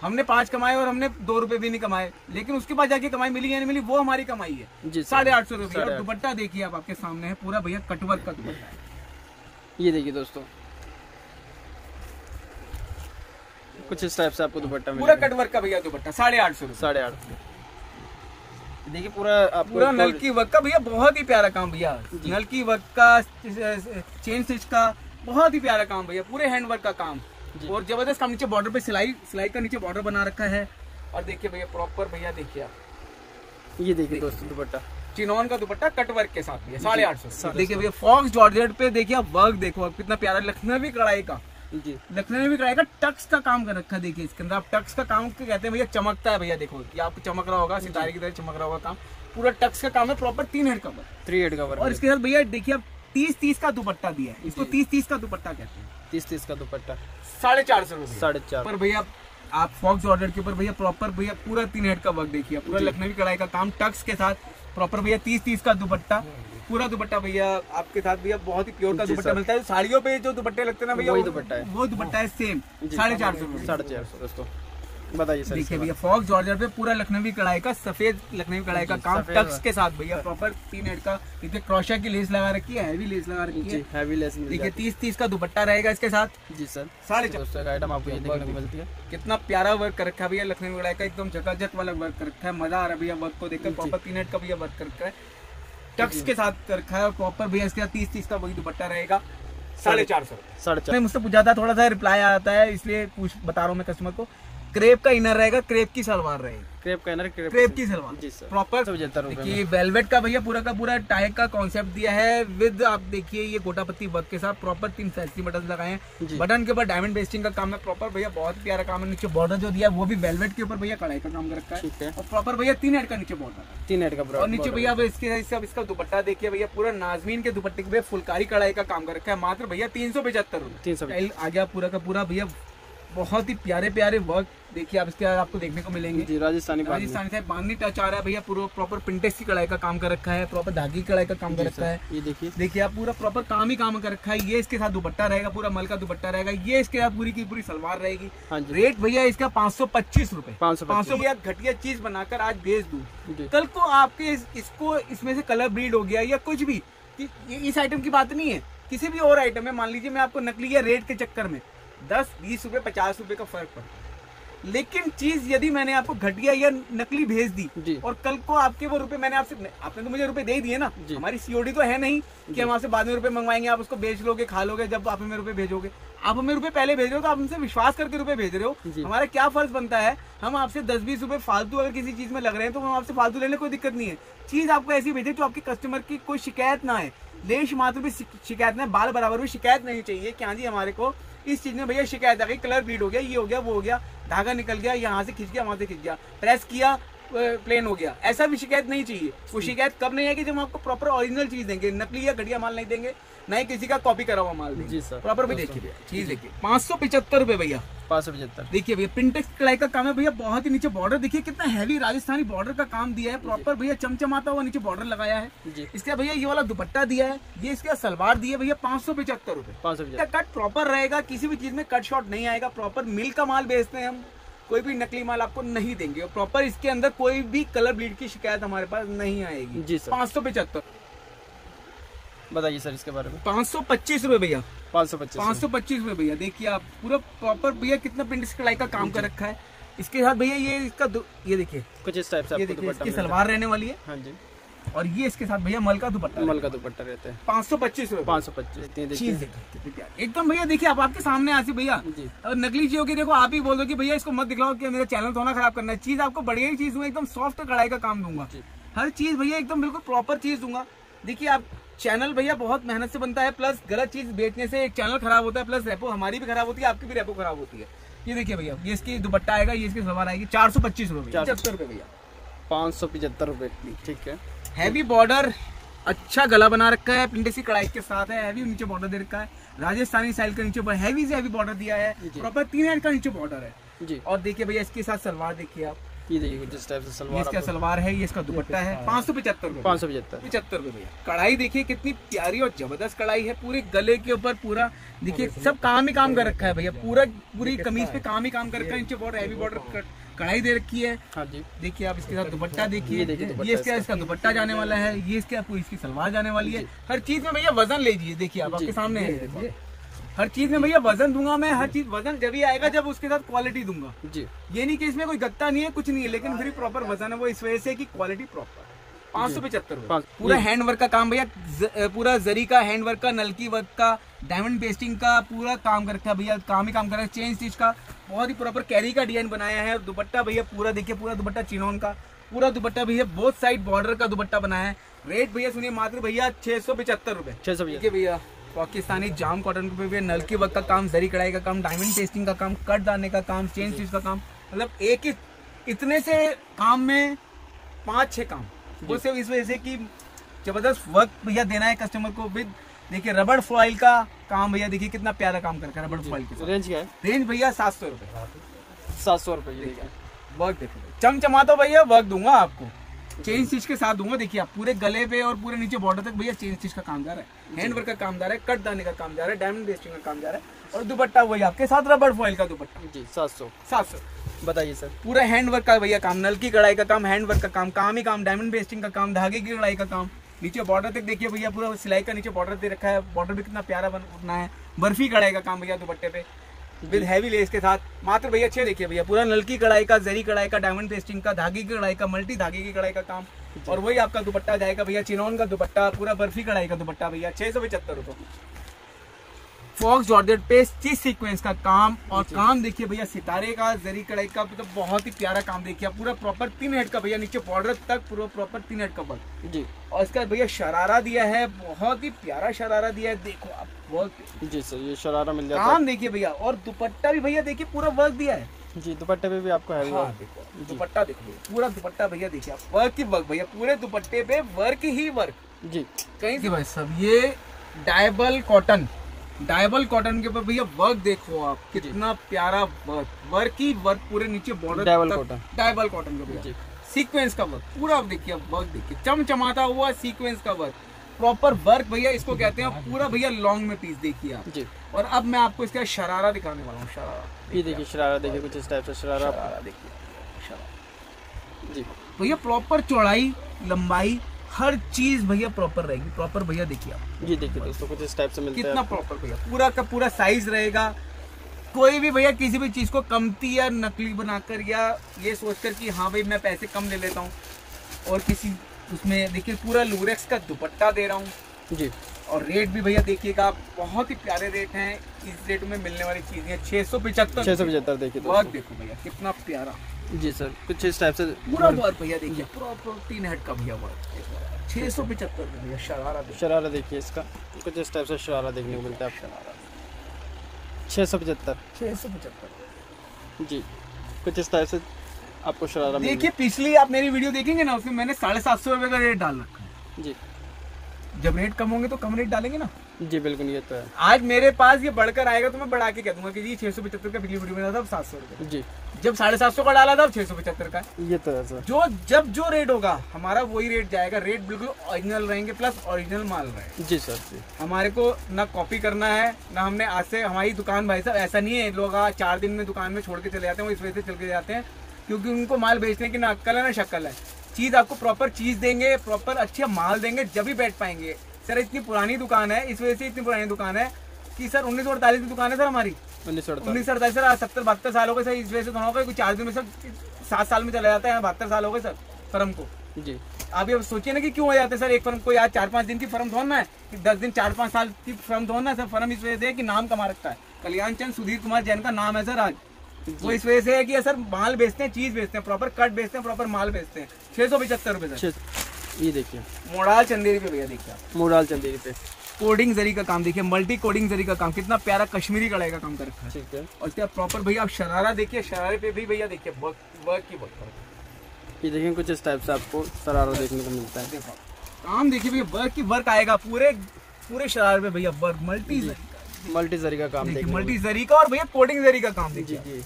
S2: हमने पाँच कमाए और हमने दो रुपए भी नहीं कमाए लेकिन उसके पास जाके कमाई मिली या नहीं मिली वो हमारी कमाई है। साढ़े आठ सौ रुपये। दुपट्टा देखिए आप आपके सामने है पूरा भैया कटवर्क का दुपट्टा है।
S1: ये देखिए दोस्तों कुछ इस टाइप से आपको दुपट्टा
S2: पूरा
S1: मिलेगा
S2: कटवर्क का भैया दुपट्टा साढ़े आठ सौ
S1: साढ़े आठ देखिए पूरा आपको
S2: पूरा
S1: एक
S2: नल
S1: और-
S2: की वर्क का भैया बहुत ही प्यारा काम भैया। नल की वर्क का चेन स्टिच का बहुत ही प्यारा काम भैया पूरे हैंड वर्क का काम। और ज़बरदस्त काम नीचे बॉर्डर पे सिलाई सिलाई का नीचे बॉर्डर बना रखा है। और देखिए भैया प्रॉपर भैया देखिए आप।
S1: ये देखिए दोस्तों दुपट्टा।
S2: चिनौन का दुपट्टा कट वर्क के साथ भैया साढ़े आठ सौ देखिए भैया फॉक्स जॉर्जेट पे देखिए आप वर्क देखो आप कितना प्यारा लखनवी कढ़ाई का।
S1: जी।
S2: लखनवी कढ़ाई का टक्स का काम कर रखा देखिए इसके अंदर। आप टक्स का काम क्या कहते हैं भैया चमकता है भैया देखो ये आपको चमक रहा होगा सितारे की तरह चमक रहा होगा काम। पूरा टक्स का काम है प्रॉपर तीन हेड का वर्क
S1: थ्री एड का
S2: और इसके साथ भैया देखिए आप तीस तीस का दुपट्टा दिया है। इसको तीस तीस का दुपट्टा कहते हैं।
S1: तीस तीस का दुपट्टा।
S2: साढ़े चार सौ
S1: साढ़े चार।
S2: पर भैया आप फॉक्स ऑर्डर के ऊपर भैया प्रॉपर भैया पूरा तीन हेड का वर्क देखिए। पूरा लखनवी कढ़ाई का काम टक्स के साथ। प्रॉपर भैया तीस तीस का दुपट्टा। पूरा दुपट्टा भैया आपके साथ भैया बहुत ही प्योर का दुपट्टा मिलता है। साड़ियों पे जो दुपट्टे लगते हैं ना भैया
S1: वही दुपट्टा है।
S2: वो दुपट्टा है सेम साढ़े चार सौ
S1: साढ़े चार सौ दोस्तों। बताइए सर
S2: देखिए भैया फॉक्स जॉर्जर पे पूरा लखनवी कढ़ाई का सफ़ेद लखनवी कढ़ाई का काम टक्स के साथ भैया प्रॉपर तीन हेड का। देखिए क्रोशा की लेस लगा रखी है हैवी लेस लगा रखी है।
S1: हैवी लेस
S2: देखिए तीस तीस का दुपट्टा रहेगा इसके साथ।
S1: जी सर।
S2: साढ़े चार
S1: दोस्तों आइटम आपको ये देखने को मिलती है।
S2: कितना प्यारा वर्क कर रखा है भैया लखनवी कढ़ाई का एकदम झकाझक वाला वर्क कर रखा है। मज़ा आ रहा है भैया वर्क को देखकर प्रॉपर तीन हेड का भैया वर्क कर रखा है। टक्स के साथ कर रखा है और प्रॉपर भैया इसके साथ तीस तीस का वही दुपट्टा रहेगा। साढ़े चार सौ।
S1: साढ़े चार
S2: मुझसे पूछा था थोड़ा सा रिप्लाई आता है इसलिए पूछ बता रहा हूँ मैं कस्टमर को। क्रेप का इनर रहेगा क्रेप की सलवार रहेगी।
S1: क्रेप का इनर क्रेप
S2: क्रेप की सलवार।
S1: जी सर।
S2: प्रॉपर
S1: पचहत्तर
S2: देखिए वेलवेट का भैया पूरा का पूरा टाई का कॉन्सेप्ट दिया है विद आप देखिए ये गोटापत्ती वर्क के साथ प्रॉपर तीन फैंसी बटन लगाए हैं। बटन के ऊपर डायमंड बेस्टिंग का काम है प्रॉपर भैया बहुत प्यारा काम है। नीचे बॉर्डर जो दिया है वो भी वेलवेट के ऊपर भैया कढ़ाई का काम कर रखा है। और प्रॉपर भैया तीन हेड का नीचे बॉर्डर
S1: तीन हेड का
S2: और नीचे भैया अब इसके इसका इसका दुपट्टा देखिए भैया पूरा नाजमीन के दुपट्टे पे फुलकारी कढ़ाई का काम कर रखा है। मात्र भैया तीन सौ पचहत्तर आ गया पूरा का पूरा भैया बहुत ही प्यारे प्यारे वर्क देखिए आप इसके बाद आपको देखने को मिलेंगे।
S1: जी राजस्थानी
S2: राजस्थानी से बांधनी टच आ रहा है भैया पूरा प्रॉपर प्रिंटेक्स की कढ़ाई का काम कर रखा है प्रॉपर धागी की कढ़ाई का काम कर रखा है।
S1: ये देखिए।
S2: देखिए आप पूरा प्रॉपर काम ही काम कर रखा है। ये इसके साथ दुपट्टा रहेगा पूरा मल का दुपट्टा रहेगा। ये इसके साथ पूरी की पूरी सलवार रहेगी।
S1: हाँ
S2: रेट भैया इसका पाँच सौ पच्चीस रूपए।
S1: 525
S2: पाँच सौ भैया घटिया चीज़ बनाकर आज भेज दू। कल को आपके इसको इसमें से कलर ब्रीड हो गया या कुछ भी इस आइटम की बात नहीं है। किसी भी और आइटम है मान लीजिए मैं आपको नकली या रेट के चक्कर में दस बीस रूपए पचास रुपए का फ़र्क पड़ता है। लेकिन चीज़ यदि मैंने आपको घटिया या नकली भेज दी और कल को आपके वो रुपए मैंने आपसे आपने तो मुझे रुपए दे दिए ना। हमारी सीओडी तो है नहीं कि हम आपसे बाद में रुपए मंगवाएँगे आप उसको बेच लोगे खा लोगे जब आप हमें रुपए भेजोगे। आप हमें रुपए पहले भेज रहे हो तो आप हमसे विश्वास करके रुपए भेज रहे हो। हमारा क्या फ़र्ज़ बनता है हम आपसे दस बीस रुपए फालतू अगर किसी चीज़ में लग रहे हैं तो हम आपसे फालतू लेने कोई दिक्कत नहीं है। चीज़ आपको ऐसी भेजे जो आपके कस्टमर की कोई शिकायत ना है लेश मात्र भी शिकायत ना बाल बराबर भी शिकायत नहीं चाहिए कि हाँ जी हमारे को इस चीज़ में भैया शिकायत आ गई कलर ब्लीड हो गया, ये हो गया, वो हो गया, धागा निकल गया, यहाँ से खिंच गया, वहाँ से खिंच गया प्रेस किया प्लेन हो गया। ऐसा भी शिकायत नहीं चाहिए। वो शिकायत कब नहीं आएगी जब हम आपको प्रॉपर ओरिजिनल चीज़ देंगे नकली या घटिया माल नहीं देंगे ना ही किसी का कॉपी करा हुआ माल देंगे।
S1: जी सर।
S2: प्रॉपर भी देखिए भैया। चीज़ देखिए पाँच सौ पिछहत्तर रुपए भैया।
S1: पाँच सौ पचहत्तर।
S2: देखिए भैया प्रिंटेक्स कढ़ाई का काम है भैया बहुत ही नीचे बॉर्डर देखिए कितना हैवी राजस्थानी बॉर्डर का काम दिया है प्रॉपर भैया चमचमाता हुआ नीचे बॉर्डर लगाया है।
S1: जी।
S2: इसका भैया ये वाला दुपट्टा दिया है ये इसका सलवार दिया भैया पाँच सौ पिछहत्तर रुपए। कट प्रॉपर रहेगा किसी भी चीज़ में कट शॉर्ट नहीं आएगा प्रॉपर मिल का माल बेचते हैं हम। कोई भी नकली माल आपको नहीं देंगे। और प्रॉपर इसके अंदर कोई भी कलर ब्लीड की शिकायत हमारे पास नहीं आएगी।
S1: जी सर।
S2: पाँच सौ पचहत्तर।
S1: बताइए सर इसके बारे में।
S2: पाँच सौ पच्चीस रुपए भैया।
S1: पाँच सौ पच्चीस।
S2: पाँच सौ पच्चीस रुपए भैया। देखिए आप पूरा प्रॉपर भैया कितना प्रिंट कढ़ाई का काम कर रखा है। इसके साथ भैया ये इसका ये देखिए।
S1: कुछ इस टाइप से
S2: ये देखिए। सलवार रहने वाली है।
S1: हाँ जी।
S2: और ये इसके साथ भैया मल का दुपट्टा
S1: मल का दुपट्टा रहता है।
S2: पाँच सौ पच्चीस रुपए।
S1: पाँच सौ पच्चीस
S2: एकदम भैया देखिए आप आपके सामने आसी भैया। और नकली चीज़ की देखो आप ही बोल दो कि भैया इसको मत दिखलाओ कि मेरा चैनल थोड़ा खराब करना है। चीज़ आपको बढ़िया ही चीज़ दूँगा एकदम सॉफ्ट कढ़ाई का काम दूँगा। हर चीज़ भैया एकदम बिल्कुल प्रॉपर चीज़ दूँगा। देखिए आप चैनल भैया बहुत मेहनत से बनता है प्लस गलत चीज़ बेचने से एक चैनल खराब होता है प्लस रेपो हमारी भी खराब होती है आपकी भी रेपो खराब होती है। ये देखिए भैया ये इसकी दुपट्टा आएगा ये इसकी सलवार आएगी। चार सौ पच्चीस रुपए पचहत्तर रुपए भैया।
S1: पाँच सौ पचहत्तर रुपये ठीक है।
S2: हैवी बॉर्डर अच्छा गला बना रखा है प्रिंटेसी कढ़ाई के साथ है हैवी नीचे बॉर्डर दे रखा है। राजस्थानी स्टाइल का नीचे हैवी से हैवी बॉर्डर दिया है। प्रॉपर तीन हैंड का नीचे बॉर्डर है।
S1: जी।
S2: और देखिए भैया इसके साथ सलवार देखिए आप।
S1: ये देखिए कुछ टाइप से सलवार
S2: इसका सलवार है ये इसका दुपट्टा है। पाँच सौ पचहत्तर रुपए।
S1: पाँच सौ पचहत्तर।
S2: पचहत्तर रुपए भैया। कढ़ाई देखिए कितनी प्यारी और ज़बरदस्त कढ़ाई है। पूरे गले के ऊपर पूरा देखिए सब काम ही काम कर रखा है भैया। पूरा पूरी कमीज पे काम ही काम कर रखा है। नीचे बॉर्डर हैवी बॉर्डर कढ़ाई दे रखी है।
S1: हाँ
S2: देखिए आप इसके साथ दुपट्टा देखिए।
S1: ये
S2: ये इसका इसका। दुपट्टा जाने वाला है ये इसके आपको इसकी सलवार जाने वाली है। हर चीज़ में भैया वज़न ले लीजिए देखिए आप आपके सामने है। हर चीज़ में भैया वज़न दूँगा मैं हर चीज़ वज़न जब ही आएगा जब उसके साथ क्वालिटी दूँगा।
S1: जी।
S2: ये नहीं कि इसमें कोई गत्ता नहीं है कुछ नहीं है लेकिन फिर प्रॉपर वज़न है वो इस वजह से कि क्वालिटी प्रॉपर पाँच सौ पचहत्तर
S1: पाँच-
S2: पूरा हैंड वर्क का काम भैया पूरा जरी का हैंड वर्क का नलकी वर्क का डायमंड पेस्टिंग का पूरा काम कर रखा है भैया काम ही काम कर रहा है चेन स्टिच का बहुत ही प्रॉपर कैरी का डिज़ाइन बनाया है दुपट्टा भैया पूरा देखिए पूरा दुपट्टा चिनोन का पूरा दुपट्टा भैया बोथ साइड बॉर्डर का दुपट्टा बनाया है। रेट भैया सुनिए मात्र भैया छह सौ पचहत्तर रुपए।
S1: छह सौ
S2: भैया पाकिस्तानी जाम कॉटन पे भी नलकी वर्क का काम जरी कढ़ाई का काम डायमंड पेस्टिंग का काम कट डालने का काम चेन स्टिच का काम मतलब एक ही इतने से काम में पाँच छह काम। वो सिर्फ़ इस वजह से कि ज़बरदस्त वर्क भैया देना है कस्टमर को विद देखिए रबड़ फॉइल का काम भैया देखिए कितना प्यारा काम करके रबड़ फॉइल के साथ।
S1: रेंज क्या है?
S2: रेंज भैया सात सौ रुपए।
S1: सात सौ रुपये
S2: वर्क देखो चमचमा तो भैया वर्क दूँगा आपको। चेन स्टिच के साथ दूँगा देखिए आप पूरे गले पे और पूरे नीचे बॉर्डर तक भैया चेन स्टिच का काम जा रहा है। हैंड वर्क का काम जा रहा है कट दाने का काम जा रहा है डायमंड बेस्टिंग का काम जा रहा है और दुपट्टा वही आपके साथ रबड़ फॉइल का दुपट्टा।
S1: जी सात सौ।
S2: सात सौ।
S1: बताइए सर।
S2: पूरा हैंड वर्क का भैया काम, नल की कढ़ाई का काम हैंड वर्क का काम काम ही काम डायमंड बेस्टिंग का काम, धागे की कढ़ाई का काम। नीचे बॉर्डर तक देखिए भैया, पूरा सिलाई का नीचे बॉर्डर दे रखा है। बॉर्डर भी कितना प्यारा बनना है। बर्फ़ी कढ़ाई का काम भैया दुपट्टे पे। विद हैवी लेस के साथ। मात्र भैया अच्छे देखिए भैया, पूरा नलकी कढ़ाई का, जरी कढ़ाई का डायमंड पेस्टिंग का, धागे की कढ़ाई का मल्टी धागे की कढ़ाई का काम। और वही आपका दुपट्टा जाएगा भैया, चिनौन का दुपट्टा, पूरा बर्फ़ी कढ़ाई का दुपट्टा भैया, छह सौ पचहत्तर रुपये फॉक्स जॉर्जेट पे चीज़ सीक्वेंस का काम? और काम देखिए भैया सितारे का जरी कढ़ाई का मतलब बहुत ही प्यारा काम देखिए। पूरा प्रॉपर तीन हेड का भैया नीचे बॉर्डर तक पूरा प्रॉपर तीन हेड का वर्क
S1: जी।
S2: और इसका भैया शरारा दिया है बहुत ही प्यारा शरारा दिया है। देखो आप वर्क
S1: जी सर ये शरारा मिल जाता
S2: काम देखिए भैया और दुपट्टा भी भैया देखिए पूरा वर्क दिया है।
S1: है जी दुपट्टे पे भी आपको
S2: हाँ देखो दुपट्टा देखो पूरा दुपट्टा भैया देखिए आप वर्क ही वर्क भैया पूरे दुपट्टे पे वर्क ही वर्क
S1: जी।
S2: कहीं भाई सब ये डायबल कॉटन डायबल कॉटन के ऊपर भैया वर्क देखो आप कितना प्यारा वर्क वर्क ही वर्क पूरे नीचे border
S1: Double cotton।
S2: Double cotton का भैया। सीक्वेंस का वर्क पूरा आप देखिए वर्क देखिए चमचमाता हुआ सीक्वेंस का वर्क प्रॉपर वर्क भैया इसको कहते हैं पूरा भैया लॉन्ग में पीस देखिए आप। और अब मैं आपको इसका शरारा दिखाने वाला हूँ शरारा।
S1: ये देखिए शरारा देखिए कुछ इस टाइप से शरारा।
S2: शरारा देखिए
S1: जी।
S2: भैया प्रॉपर चौड़ाई लंबाई हर चीज़ भैया प्रॉपर रहेगी। प्रॉपर भैया देखिए आप।
S1: जी देखिए दोस्तों कुछ इस टाइप से मिलता
S2: कितना प्रॉपर भैया। पूरा का पूरा साइज़ रहेगा। कोई भी भैया किसी भी चीज़ को कमती या नकली बनाकर या ये सोचकर कि हाँ भाई मैं पैसे कम ले लेता हूँ। और किसी उसमें देखिए पूरा लूरेक्स का दुपट्टा दे रहा हूँ।
S1: जी।
S2: और रेट भी भैया देखिएगा बहुत ही प्यारे रेट हैं। इस रेट में मिलने वाली चीज़ें छह सौ पिछहत्तर
S1: छह सौ पिछहत्तर देखिए दोस्तों।
S2: देखो भैया कितना प्यारा।
S1: जी सर कुछ इस टाइप से
S2: पूरा वर्क भैया देखिए प्रॉपर तीन हेड का भैया वर्क छह सौ पिछहत्तर भैया शरारा
S1: शरारा देखिए इसका कुछ इस टाइप से शरारा देखने को मिलता है। आपको छः सौ पचहत्तर।
S2: छह सौ पिछहत्तर
S1: जी कुछ इस टाइप से आपको शरारा
S2: देखिए पिछली आप मेरी वीडियो देखेंगे ना उसमें मैंने साढ़े सात सौ रुपये का रेट डाल रखा है।
S1: जी।
S2: जब रेट कम होंगे तो कम रेट डालेंगे ना।
S1: जी बिल्कुल ये तो है।
S2: आज मेरे पास ये बढ़कर आएगा तो मैं बढ़ा के कह दूँगा कि जी छह सौ पचहत्तर का पिछली वीडियो में था सात सौ रुपये
S1: जी।
S2: जब साढ़े सात सौ का डाला था छह सौ पचहत्तर का
S1: ये तो है सर।
S2: जो जब जो रेट होगा हमारा वही रेट जाएगा। रेट बिल्कुल ओरिजिनल रहेंगे प्लस ओरिजिनल माल रहेगा।
S1: जी सर जी।
S2: हमारे को ना कॉपी करना है ना हमने आज से हमारी दुकान भाई साहब ऐसा नहीं है लोग आज चार दिन में दुकान में छोड़ के चले जाते हैं वो इस वजह से चल के जाते हैं क्योंकि उनको माल बेचने की ना अक्कल है ना शक्ल है। चीज़ आपको प्रॉपर चीज़ देंगे प्रॉपर अच्छा माल देंगे जब ही बैठ पाएँगे। सर इतनी पुरानी दुकान है इस वजह से इतनी पुरानी दुकान है कि सर उन्नीस सौ की दुकान है सर हमारी।
S1: उन्नीस सौ अड़तालीस।
S2: उन्नीस सौ अड़तालीस सर सत्तर बहत्तर साल हो गए सर इस वजह से थोड़ा होगा कोई चार दिन में सर सात साल में चला जाता है बहत्तर साल हो गए सर फर्म को।
S1: जी।
S2: आप ये सोचिए ना कि क्यों हो जाते हैं सर एक फर्म कोई आज चार पाँच दिन की फर्म थोड़ना है कि दस दिन चार पाँच साल की फर्म थोड़ना है सर फर्म इस वजह से है कि नाम कमा रखता है। कल्याण चंद सुधीर कुमार जैन का नाम है सर आज। वो इस वजह से है कि सर माल बेचते हैं चीज़ बेचते हैं प्रॉपर कट बेचते हैं प्रॉपर माल बेचते हैं। छह सौ पचहत्तर रुपए सर।
S1: ये देखिए।
S2: मोड़ाल चंदेरी पे भैया देखिए
S1: मोड़ाल चंदेरी पे।
S2: कोडिंग जरी का काम देखिए मल्टी कोडिंग जरी का काम कितना प्यारा कश्मीरी कढ़ाई का काम कर रखा है।
S1: ठीक है।
S2: और क्या प्रॉपर भैया आप शरारा देखिए शरारे पे भी भैया देखिए वर्क वर्क की वर्क
S1: ये देखिए कुछ इस टाइप से आपको शरारा देखने को मिलता है।
S2: काम देखिए भैया वर्क की वर्क आएगा पूरे पूरे शरारे पे भैया वर्क मल्टी
S1: मल्टी जरी का। काम
S2: देखिए मल्टी जरी का और भैया कोडिंग जरी का काम देखिए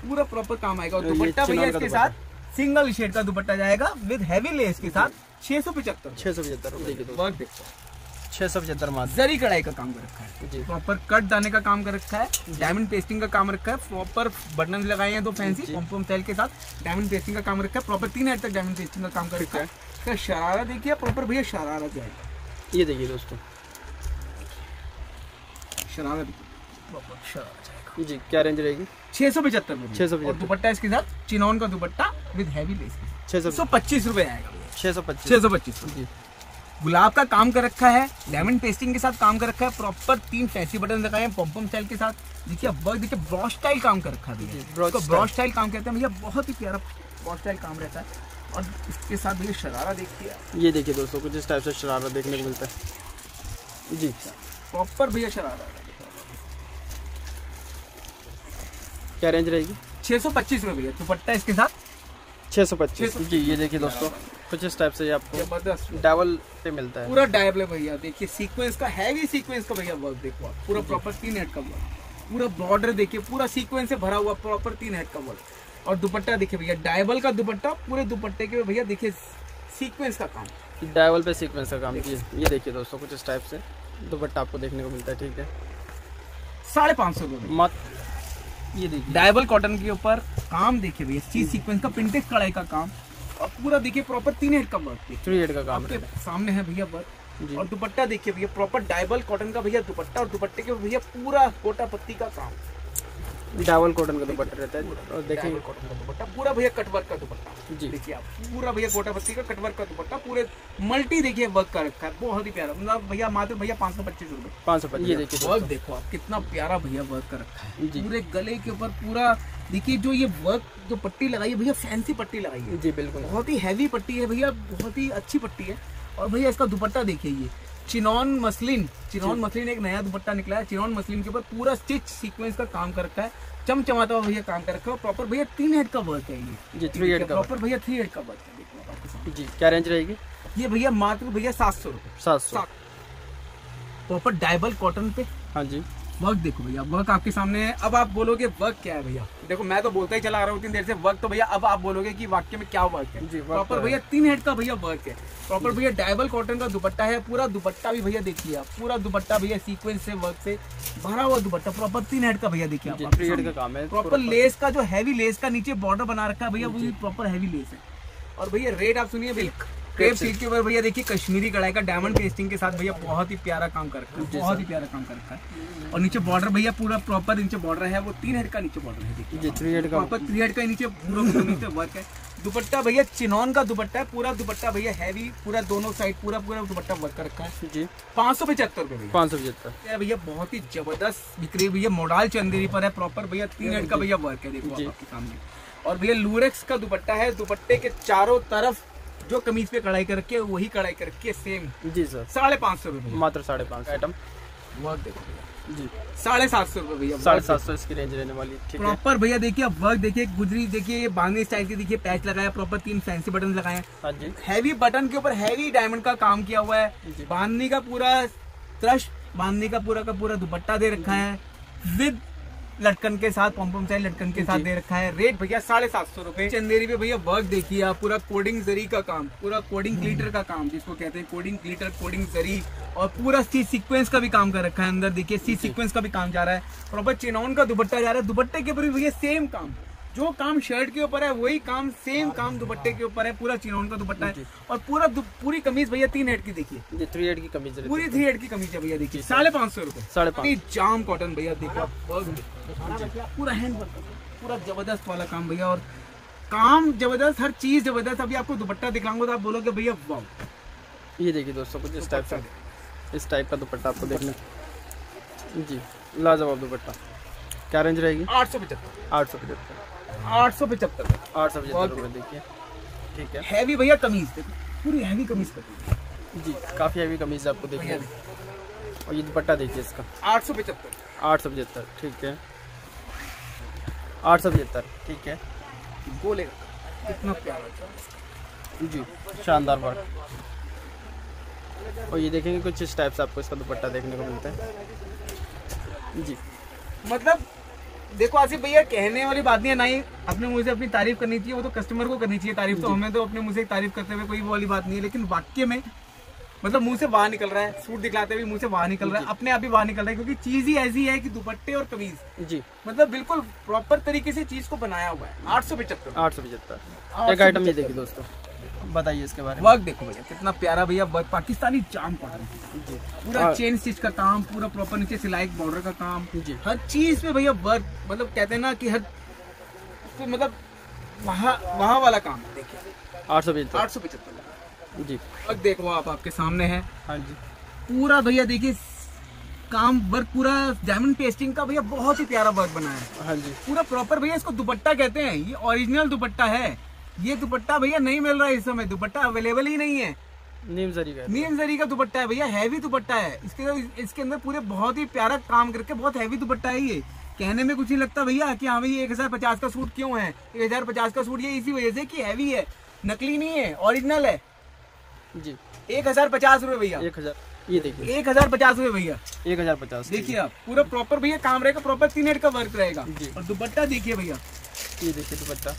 S2: पूरा प्रॉपर काम आएगा। और
S1: और
S2: दुपट्टा भैया इसके साथ सिंगल शेड का दुपट्टा जाएगा विद हैवी लेस के साथ छह सौ पिछहत्तर
S1: छः सौ पचहत्तर देखिए
S2: वर्क देखो
S1: छः सौ पचहत्तर मात्र
S2: जरी कढ़ाई का काम कर रखा है। प्रॉपर कट दाने का काम कर रखा है। डायमंड पेस्टिंग का काम रखा है। प्रॉपर बटन लगाए हैं दो फैंसी
S1: जी।
S2: सेल के साथ डायमंड पेस्टिंग का काम रखा है। प्रॉपर तीन हेड तक डायमंड पेस्टिंग का काम कर रखा है। इसका शरारा देखिए प्रॉपर भैया शरारा जाएगा
S1: ये देखिए दोस्तों।
S2: शरारा देखिए। प्रॉपर शरारा
S1: जी क्या रेंज रहेगी?
S2: छह सौ पचहत्तर में
S1: 675
S2: और दुपट्टा इसके साथ चिनौन का दुपट्टा विद हैवी लेस
S1: छः सौ
S2: सौ पच्चीस रुपए आएगा।
S1: छः सौ पच्चीस।
S2: छह सौ पच्चीस।
S1: जी।
S2: गुलाब का काम कर रखा है लेमन पेस्टिंग के साथ काम कर रखा है प्रॉपर तीन फैंसी बटन लगाए हैं पॉम्पम स्टाइल के साथ। देखिए वर्क देखिए ब्रॉश स्टाइल काम कर रखा है भैया।
S1: broad
S2: ब्रॉश स्टाइल काम कहते हैं भैया बहुत ही प्यारा ब्रॉश स्टाइल काम रहता है। और इसके साथ भैया शरारा देखिए।
S1: ये देखिए दोस्तों कुछ इस टाइप से शरारा देखने को मिलता है। जी।
S2: प्रॉपर भैया शरारा।
S1: क्या रेंज रहेगी?
S2: छह सौ पच्चीस रुपये भैया दुपट्टा इसके साथ।
S1: छः सौ पच्चीस।
S2: 625
S1: जी ये देखिए दोस्तों। कुछ इस टाइप से ये आपको
S2: ज़बरदस्त।
S1: डावल पे मिलता है।
S2: पूरा डायबल है भैया देखिए सीक्वेंस का हैवी सीक्वेंस का भैया वर्क देखो आप। पूरा प्रॉपर तीन हेड का वर्क पूरा बॉर्डर देखिए पूरा सीक्वेंस से भरा हुआ प्रॉपर तीन हेड का वर्क और दुपट्टा देखिए भैया डायबल का दुपट्टा पूरे दुपट्टे के भैया देखिए सीक्वेंस का काम।
S1: डायवल पे सीक्वेंस का काम ये देखिए दोस्तों कुछ इस टाइप से दुपट्टा आपको देखने को मिलता है ठीक है?
S2: साढ़े पाँच सौ
S1: मत ये देखिए।
S2: डायबल कॉटन के ऊपर काम देखिए भैया चीज़ सीक्वेंस का प्रिंटेड कढ़ाई का काम। और पूरा देखिए प्रॉपर तीन हेड का वर्क
S1: थ्री हेड का काम
S2: आपके
S1: है।
S2: सामने है भैया वर्क और दुपट्टा देखिए भैया प्रॉपर डायबल कॉटन का भैया दुपट्टा और दुपट्टे के भैया पूरा कोटा पत्ती का काम।
S1: डावल कॉटन का दुपट्टा रहता है और देखिए।
S2: कॉटन का दुपट्टा पूरा भैया कटवर्क का दुपट्टा।
S1: जी।
S2: देखिए आप पूरा भैया कोटा पत्ती का कटवर्क का दुपट्टा पूरे मल्टी देखिए वर्क का रखा है बहुत ही प्यारा। मतलब भैया मात्र भैया पाँच सौ पच्चीस रुपए।
S1: पाँच सौ ये देखिए
S2: वर्क देखो आप कितना प्यारा भैया वर्क का रखा है। पूरे गले के ऊपर पूरा देखिए जो ये वर्क जो पट्टी लगाई है भैया फैंसी पट्टी लगाई है।
S1: जी बिल्कुल।
S2: बहुत ही हैवी पट्टी है भैया बहुत ही अच्छी पट्टी है। और भैया इसका दुपट्टा देखिए ये चिनॉन मसलिन चिनॉन मसलिन एक नया दुपट्टा निकला है चिनॉन मसलिन के ऊपर पूरा स्टिच सीक्वेंस का काम कर रखा है। चमचमाता हुआ भैया काम कर रखा है प्रॉपर भैया तीन हेड का वर्क है ये।
S1: जी थ्री हेड का
S2: प्रॉपर भैया थ्री हेड का वर्क है।
S1: जी क्या रेंज रहेगी?
S2: ये भैया मात्र भैया सात सौ रुपये
S1: सात सौ।
S2: प्रॉपर डायबल कॉटन पे
S1: हाँ जी।
S2: वर्क देखो भैया वर्क आपके सामने है। अब आप बोलोगे वर्क क्या है भैया? देखो मैं तो बोलता ही चला रहा हूँ इतनी देर से वर्क तो भैया अब आप बोलोगे कि वाक्य में क्या वर्क है? प्रॉपर
S1: तो
S2: भैया तीन हेड का भैया वर्क है। प्रॉपर भैया डायबल कॉटन का दुपट्टा है पूरा दुपट्टा भी भैया देखिए आप पूरा दुपट्टा भैया सीक्वेंस से वर्क से भरा हुआ दुपट्टा प्रॉपर तीन हेड का भैया देखिए आप।
S1: थ्री हेड का काम है
S2: प्रॉपर लेस का जो हैवी लेस का नीचे बॉर्डर बना रखा है भैया वो प्रॉपर हैवी लेस है। और भैया रेट आप सुनिए भैया क्रेप सिल्क के ऊपर भैया देखिए कश्मीरी कढ़ाई का डायमंड पेस्टिंग के साथ भैया बहुत ही प्यारा काम कर रखा है बहुत ही प्यारा काम कर रखा है। और नीचे बॉर्डर भैया पूरा प्रॉपर नीचे बॉर्डर है वो तीन हेड का नीचे बॉर्डर है देखिए।
S1: थ्री हेड का।
S2: प्रॉपर थ्री हेड का नीचे पूरा नीचे वर्क है। दुपट्टा भैया चिनॉन का दुपट्टा है पूरा दुपट्टा भैया हैवी पूरा दोनों साइड पूरा पूरा दुपट्टा वर्क कर रखा है।
S1: जी।
S2: पाँच सौ पचहत्तर रुपये
S1: पाँच सौ पचहत्तर।
S2: भैया बहुत ही ज़बरदस्त बिक्री भैया मोडाल चंदेरी पर है प्रॉपर भैया तीन हेड का भैया वर्क है देखो आपके सामने। और भैया लूरेक्स का दुपट्टा है दुपट्टे के चारों तरफ़ जो कमीज पे कढ़ाई करके वही कढ़ाई करके सेम
S1: जी सर।
S2: साढ़े पाँच सौ रुपये
S1: मात्र साढ़े पाँच सौ। आइटम
S2: वर्क देखो
S1: जी।
S2: साढ़े सात सौ रुपये भैया
S1: साढ़े सात सौ इसकी रेंज रहने वाली ठीक है?
S2: प्रॉपर भैया देखिए अब वर्क देखिए गुजरी देखिए ये बांधनी स्टाइल की देखिए पैच लगाया प्रॉपर तीन फैंसी बटन लगाए। हैं
S1: हाँ जी।
S2: हैवी बटन के ऊपर हैवी डायमंड का काम किया हुआ है। बांधनी का पूरा त्रश बांधनी का पूरा का पूरा दुपट्टा दे रखा है। विद लटकन के साथ पॉम्पम चाय लटकन के साथ दे रखा है। रेट भैया साढ़े सात सौ रुपये चंदेरी पे भैया वर्क देखिए आप पूरा कोडिंग जरी का काम पूरा कोडिंग ग्लिटर का काम जिसको कहते हैं कोडिंग ग्लिटर कोडिंग जरी और पूरा सी सीक्वेंस का भी काम कर रखा है अंदर देखिए सी सीक्वेंस का भी काम जा रहा है। प्रॉपर चिनौन का दुपट्टा जा रहा है दुपट्टे के ऊपर भी भैया सेम काम। जो काम शर्ट के ऊपर है वही काम सेम काम दुपट्टे के ऊपर है पूरा चिनौन का दुपट्टा है। और पूरा पूरी कमीज भैया तीन हेड की देखिए।
S1: थ्री हेड की कमीज
S2: पूरी थ्री हेड की कमीज है भैया देखिए। साढ़े पाँच सौ रुपए।
S1: साढ़े पाँच
S2: जाम कॉटन भैया देखो आप वर्क देखो। पूरा हैंड वर्क पूरा ज़बरदस्त वाला काम भैया। और काम ज़बरदस्त हर चीज़ ज़बरदस्त। अभी आपको दुपट्टा दिखाऊँगा तो आप बोलोगे भैया वाह
S1: ये देखिए दोस्तों कुछ इस टाइप का। इस टाइप का दुपट्टा आपको देखना। जी लाजवाब दुपट्टा। क्या रेंज रहेगी?
S2: आठ सौ पचहत्तर।
S1: आठ सौ पचहत्तर।
S2: आठ सौ पचहत्तर।
S1: आठ सौ पचहत्तर रुपये देखिए। ठीक है।
S2: हैवी भैया कमीज देखो पूरी हैवी कमीज कटी
S1: जी काफ़ी हैवी कमीज आपको देखिए और ये दुपट्टा देखिए इसका।
S2: आठ सौ पचहत्तर।
S1: आठ सौ पचहत्तर ठीक है। आठ सौ पचहत्तर ठीक है।
S2: बोलेगा कितना प्यारा
S1: जी शानदार वर्क और ये देखेंगे कुछ इस टाइप से आपको इसका दुपट्टा देखने को मिलता है। जी।
S2: मतलब देखो आसिफ भैया कहने वाली बात नहीं है ना ही अपने मुँह से अपनी तारीफ़ करनी चाहिए वो तो कस्टमर को करनी चाहिए तारीफ़ तो हमें तो अपने मुँह से तारीफ़ करते हुए कोई वो वाली बात नहीं है लेकिन वाक्य में मतलब मुँह से बाहर निकल रहा है सूट दिखलाते हुए मुँह से बाहर निकल रहा है अपने आप ही बाहर निकल रहा है क्योंकि चीज़ ही ऐसी है कि दुपट्टे और कमीज।
S1: जी।
S2: मतलब बिल्कुल प्रॉपर तरीके से चीज़ को बनाया हुआ है आठ सौ पचहत्तर।
S1: आठ सौ पचहत्तर। एक आइटम ये देखिए दोस्तों। बताइए इसके बारे में।
S2: वर्क देखो भैया कितना प्यारा भैया पाकिस्तानी जाम कॉटन पूरा। चेन स्टिच का काम पूरा प्रॉपर नीचे सिलाई बॉर्डर का काम। हर चीज़ पे भैया वर्क मतलब कहते हैं ना कि हर तो मतलब वहाँ वहाँ वाला काम देखिए।
S1: आठ सौ पचहत्तर।
S2: आठ सौ पचहत्तर।
S1: जी।
S2: वर्क देखो आप आपके सामने है।
S1: हाँ जी।
S2: पूरा भैया देखिए काम वर्क पूरा डायमंड पेस्टिंग का भैया बहुत ही प्यारा वर्क बना है।
S1: हाँ जी।
S2: पूरा प्रॉपर भैया इसको दुपट्टा कहते हैं ये ओरिजिनल दुपट्टा है। ये दुपट्टा भैया नहीं मिल रहा है इस समय दुपट्टा अवेलेबल ही नहीं है।
S1: नीम जरी का
S2: नीम जरी का दुपट्टा है भैया हैवी दुपट्टा है। इसके इसके अंदर पूरे बहुत ही प्यारा काम करके बहुत हैवी दुपट्टा है ये। कहने में कुछ नहीं लगता भैया कि हाँ भैया एक हज़ार पचास का सूट क्यों है? एक हज़ार पचास का सूट ये इसी वजह से कि हैवी है नकली नहीं है ओरिजिनल है।
S1: जी।
S2: एक हज़ार पचास रूपए भैया।
S1: एक हज़ार ये देखिए।
S2: एक हज़ार पचास रुपए भैया।
S1: एक हज़ार पचास
S2: देखिए आप पूरा प्रॉपर भैया काम रहेगा प्रॉपर तीन का वर्क रहेगा। और दुपट्टा देखिए भैया।
S1: ये देखिए दुपट्टा।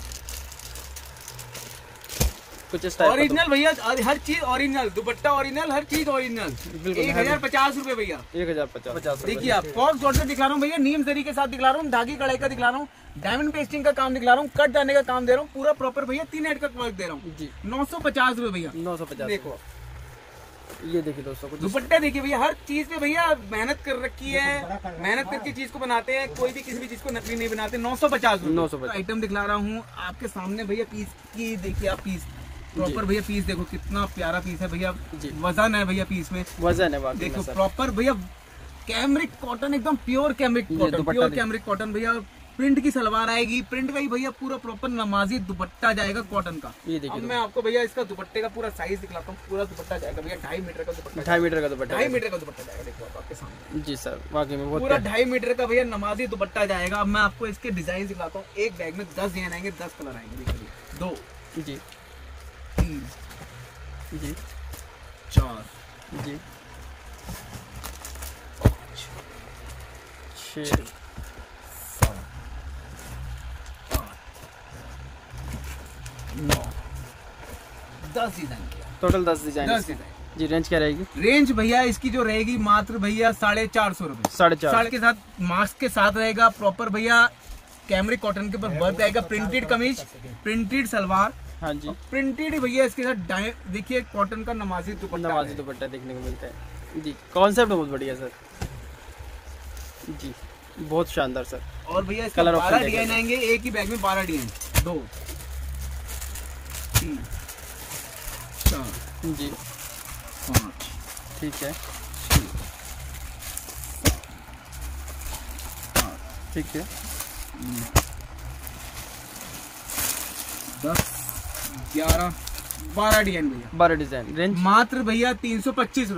S1: कुछ इस टाइप
S2: ओरिजिनल भैया हर चीज़ ओरिजिनल दुपट्टा ओरिजिनल हर चीज़ ओरिजिनल एक हज़ार पचास रुपए भैया।
S1: तो एक हज़ार पचास। पचास
S2: देखिए आप फॉक्स डॉट दिखला रहा हूँ भैया नीम जरी के साथ दिखला रहा हूँ धागी कढ़ाई का दिखला रहा हूँ डायमंड पेस्टिंग का काम दिखला रहा हूँ कट जाने का काम दे रहा हूँ पूरा प्रॉपर भैया तीन हेड का वर्क दे रहा हूँ। नौ सौ पचास रूपए भैया।
S1: नौ सौ पचास।
S2: देखो।
S1: ये देखिए दोस्तों
S2: दुपट्टे देखिए भैया हर चीज़ पे भैया मेहनत कर रखी है मेहनत करके चीज़ को बनाते हैं कोई भी किसी भी चीज़ को नकली नहीं बनाते नौ सौ पचास
S1: नौ सौ
S2: आइटम दिखला रहा हूँ आपके सामने भैया पीस की देखिए आप पीस प्रॉपर भैया पीस देखो कितना प्यारा पीस है भैया। वज़न है भैया पीस में।
S1: वज़न है
S2: देखो प्रॉपर भैया कैमरिक कॉटन एकदम pure cambric cotton pure cambric cotton भैया। प्रिंट की सलवार आएगी। प्रिंट का ही भैया पूरा प्रॉपर नमाजी दुपट्टा जाएगा कॉटन का।
S1: ये
S2: अब
S1: देखिए
S2: मैं आपको भैया इसका दुपट्टे का पूरा साइज़ दिखलाता हूँ। पूरा दुपट्टा जाएगा भैया ढाई मीटर का दुपट्टा
S1: ढाई मीटर का दुपट्टा
S2: ढाई मीटर का दुपट्टा जाएगा देखो आपके सामने।
S1: जी सर वाकई में बहुत
S2: पूरा ढाई मीटर का भैया नमाजी दुपट्टा जाएगा। अब मैं आपको इसके डिज़ाइन दिखलाता हूँ। एक बैग में दस डिज़ाइन आएँगे दस कलर आएँगे दो।
S1: जी।
S2: तीन
S1: जी
S2: चार।
S1: जी छः।
S2: नौ। दस डिज़ाइन
S1: टोटल दस डिज़ाइन
S2: दस डिज़ाइन
S1: जी रेंज क्या रहेगी?
S2: रेंज भैया इसकी जो रहेगी मात्र भैया साढ़े चार सौ रुपये
S1: साढ़े चार।
S2: साढ़े के साथ मास्क के साथ रहेगा प्रॉपर भैया कैमरे कॉटन के ऊपर वर्क आएगा प्रिंटेड कमीज प्रिंटेड सलवार
S1: हाँ जी।
S2: प्रिंटेड ही भैया इसके साथ देखिए कॉटन का नमाजी दुपट्टा
S1: नवाजी
S2: है।
S1: दुपट्टा देखने को मिलता है। जी कॉन्सेप्ट बहुत बढ़िया सर जी बहुत शानदार सर
S2: और भैया
S1: Colour
S2: बारह। डिज़ाइन आएँगे एक ही बैग में बारह डिज़ाइन दो। तीन। चार।
S1: जी।
S2: पाँच।
S1: ठीक है। ठीक है।
S2: दस। ग्यारह बारह डिज़ाइन भैया।
S1: बारह डिज़ाइन। रेंज?
S2: मात्र भैया तीन सौ पच्चीस रूपए।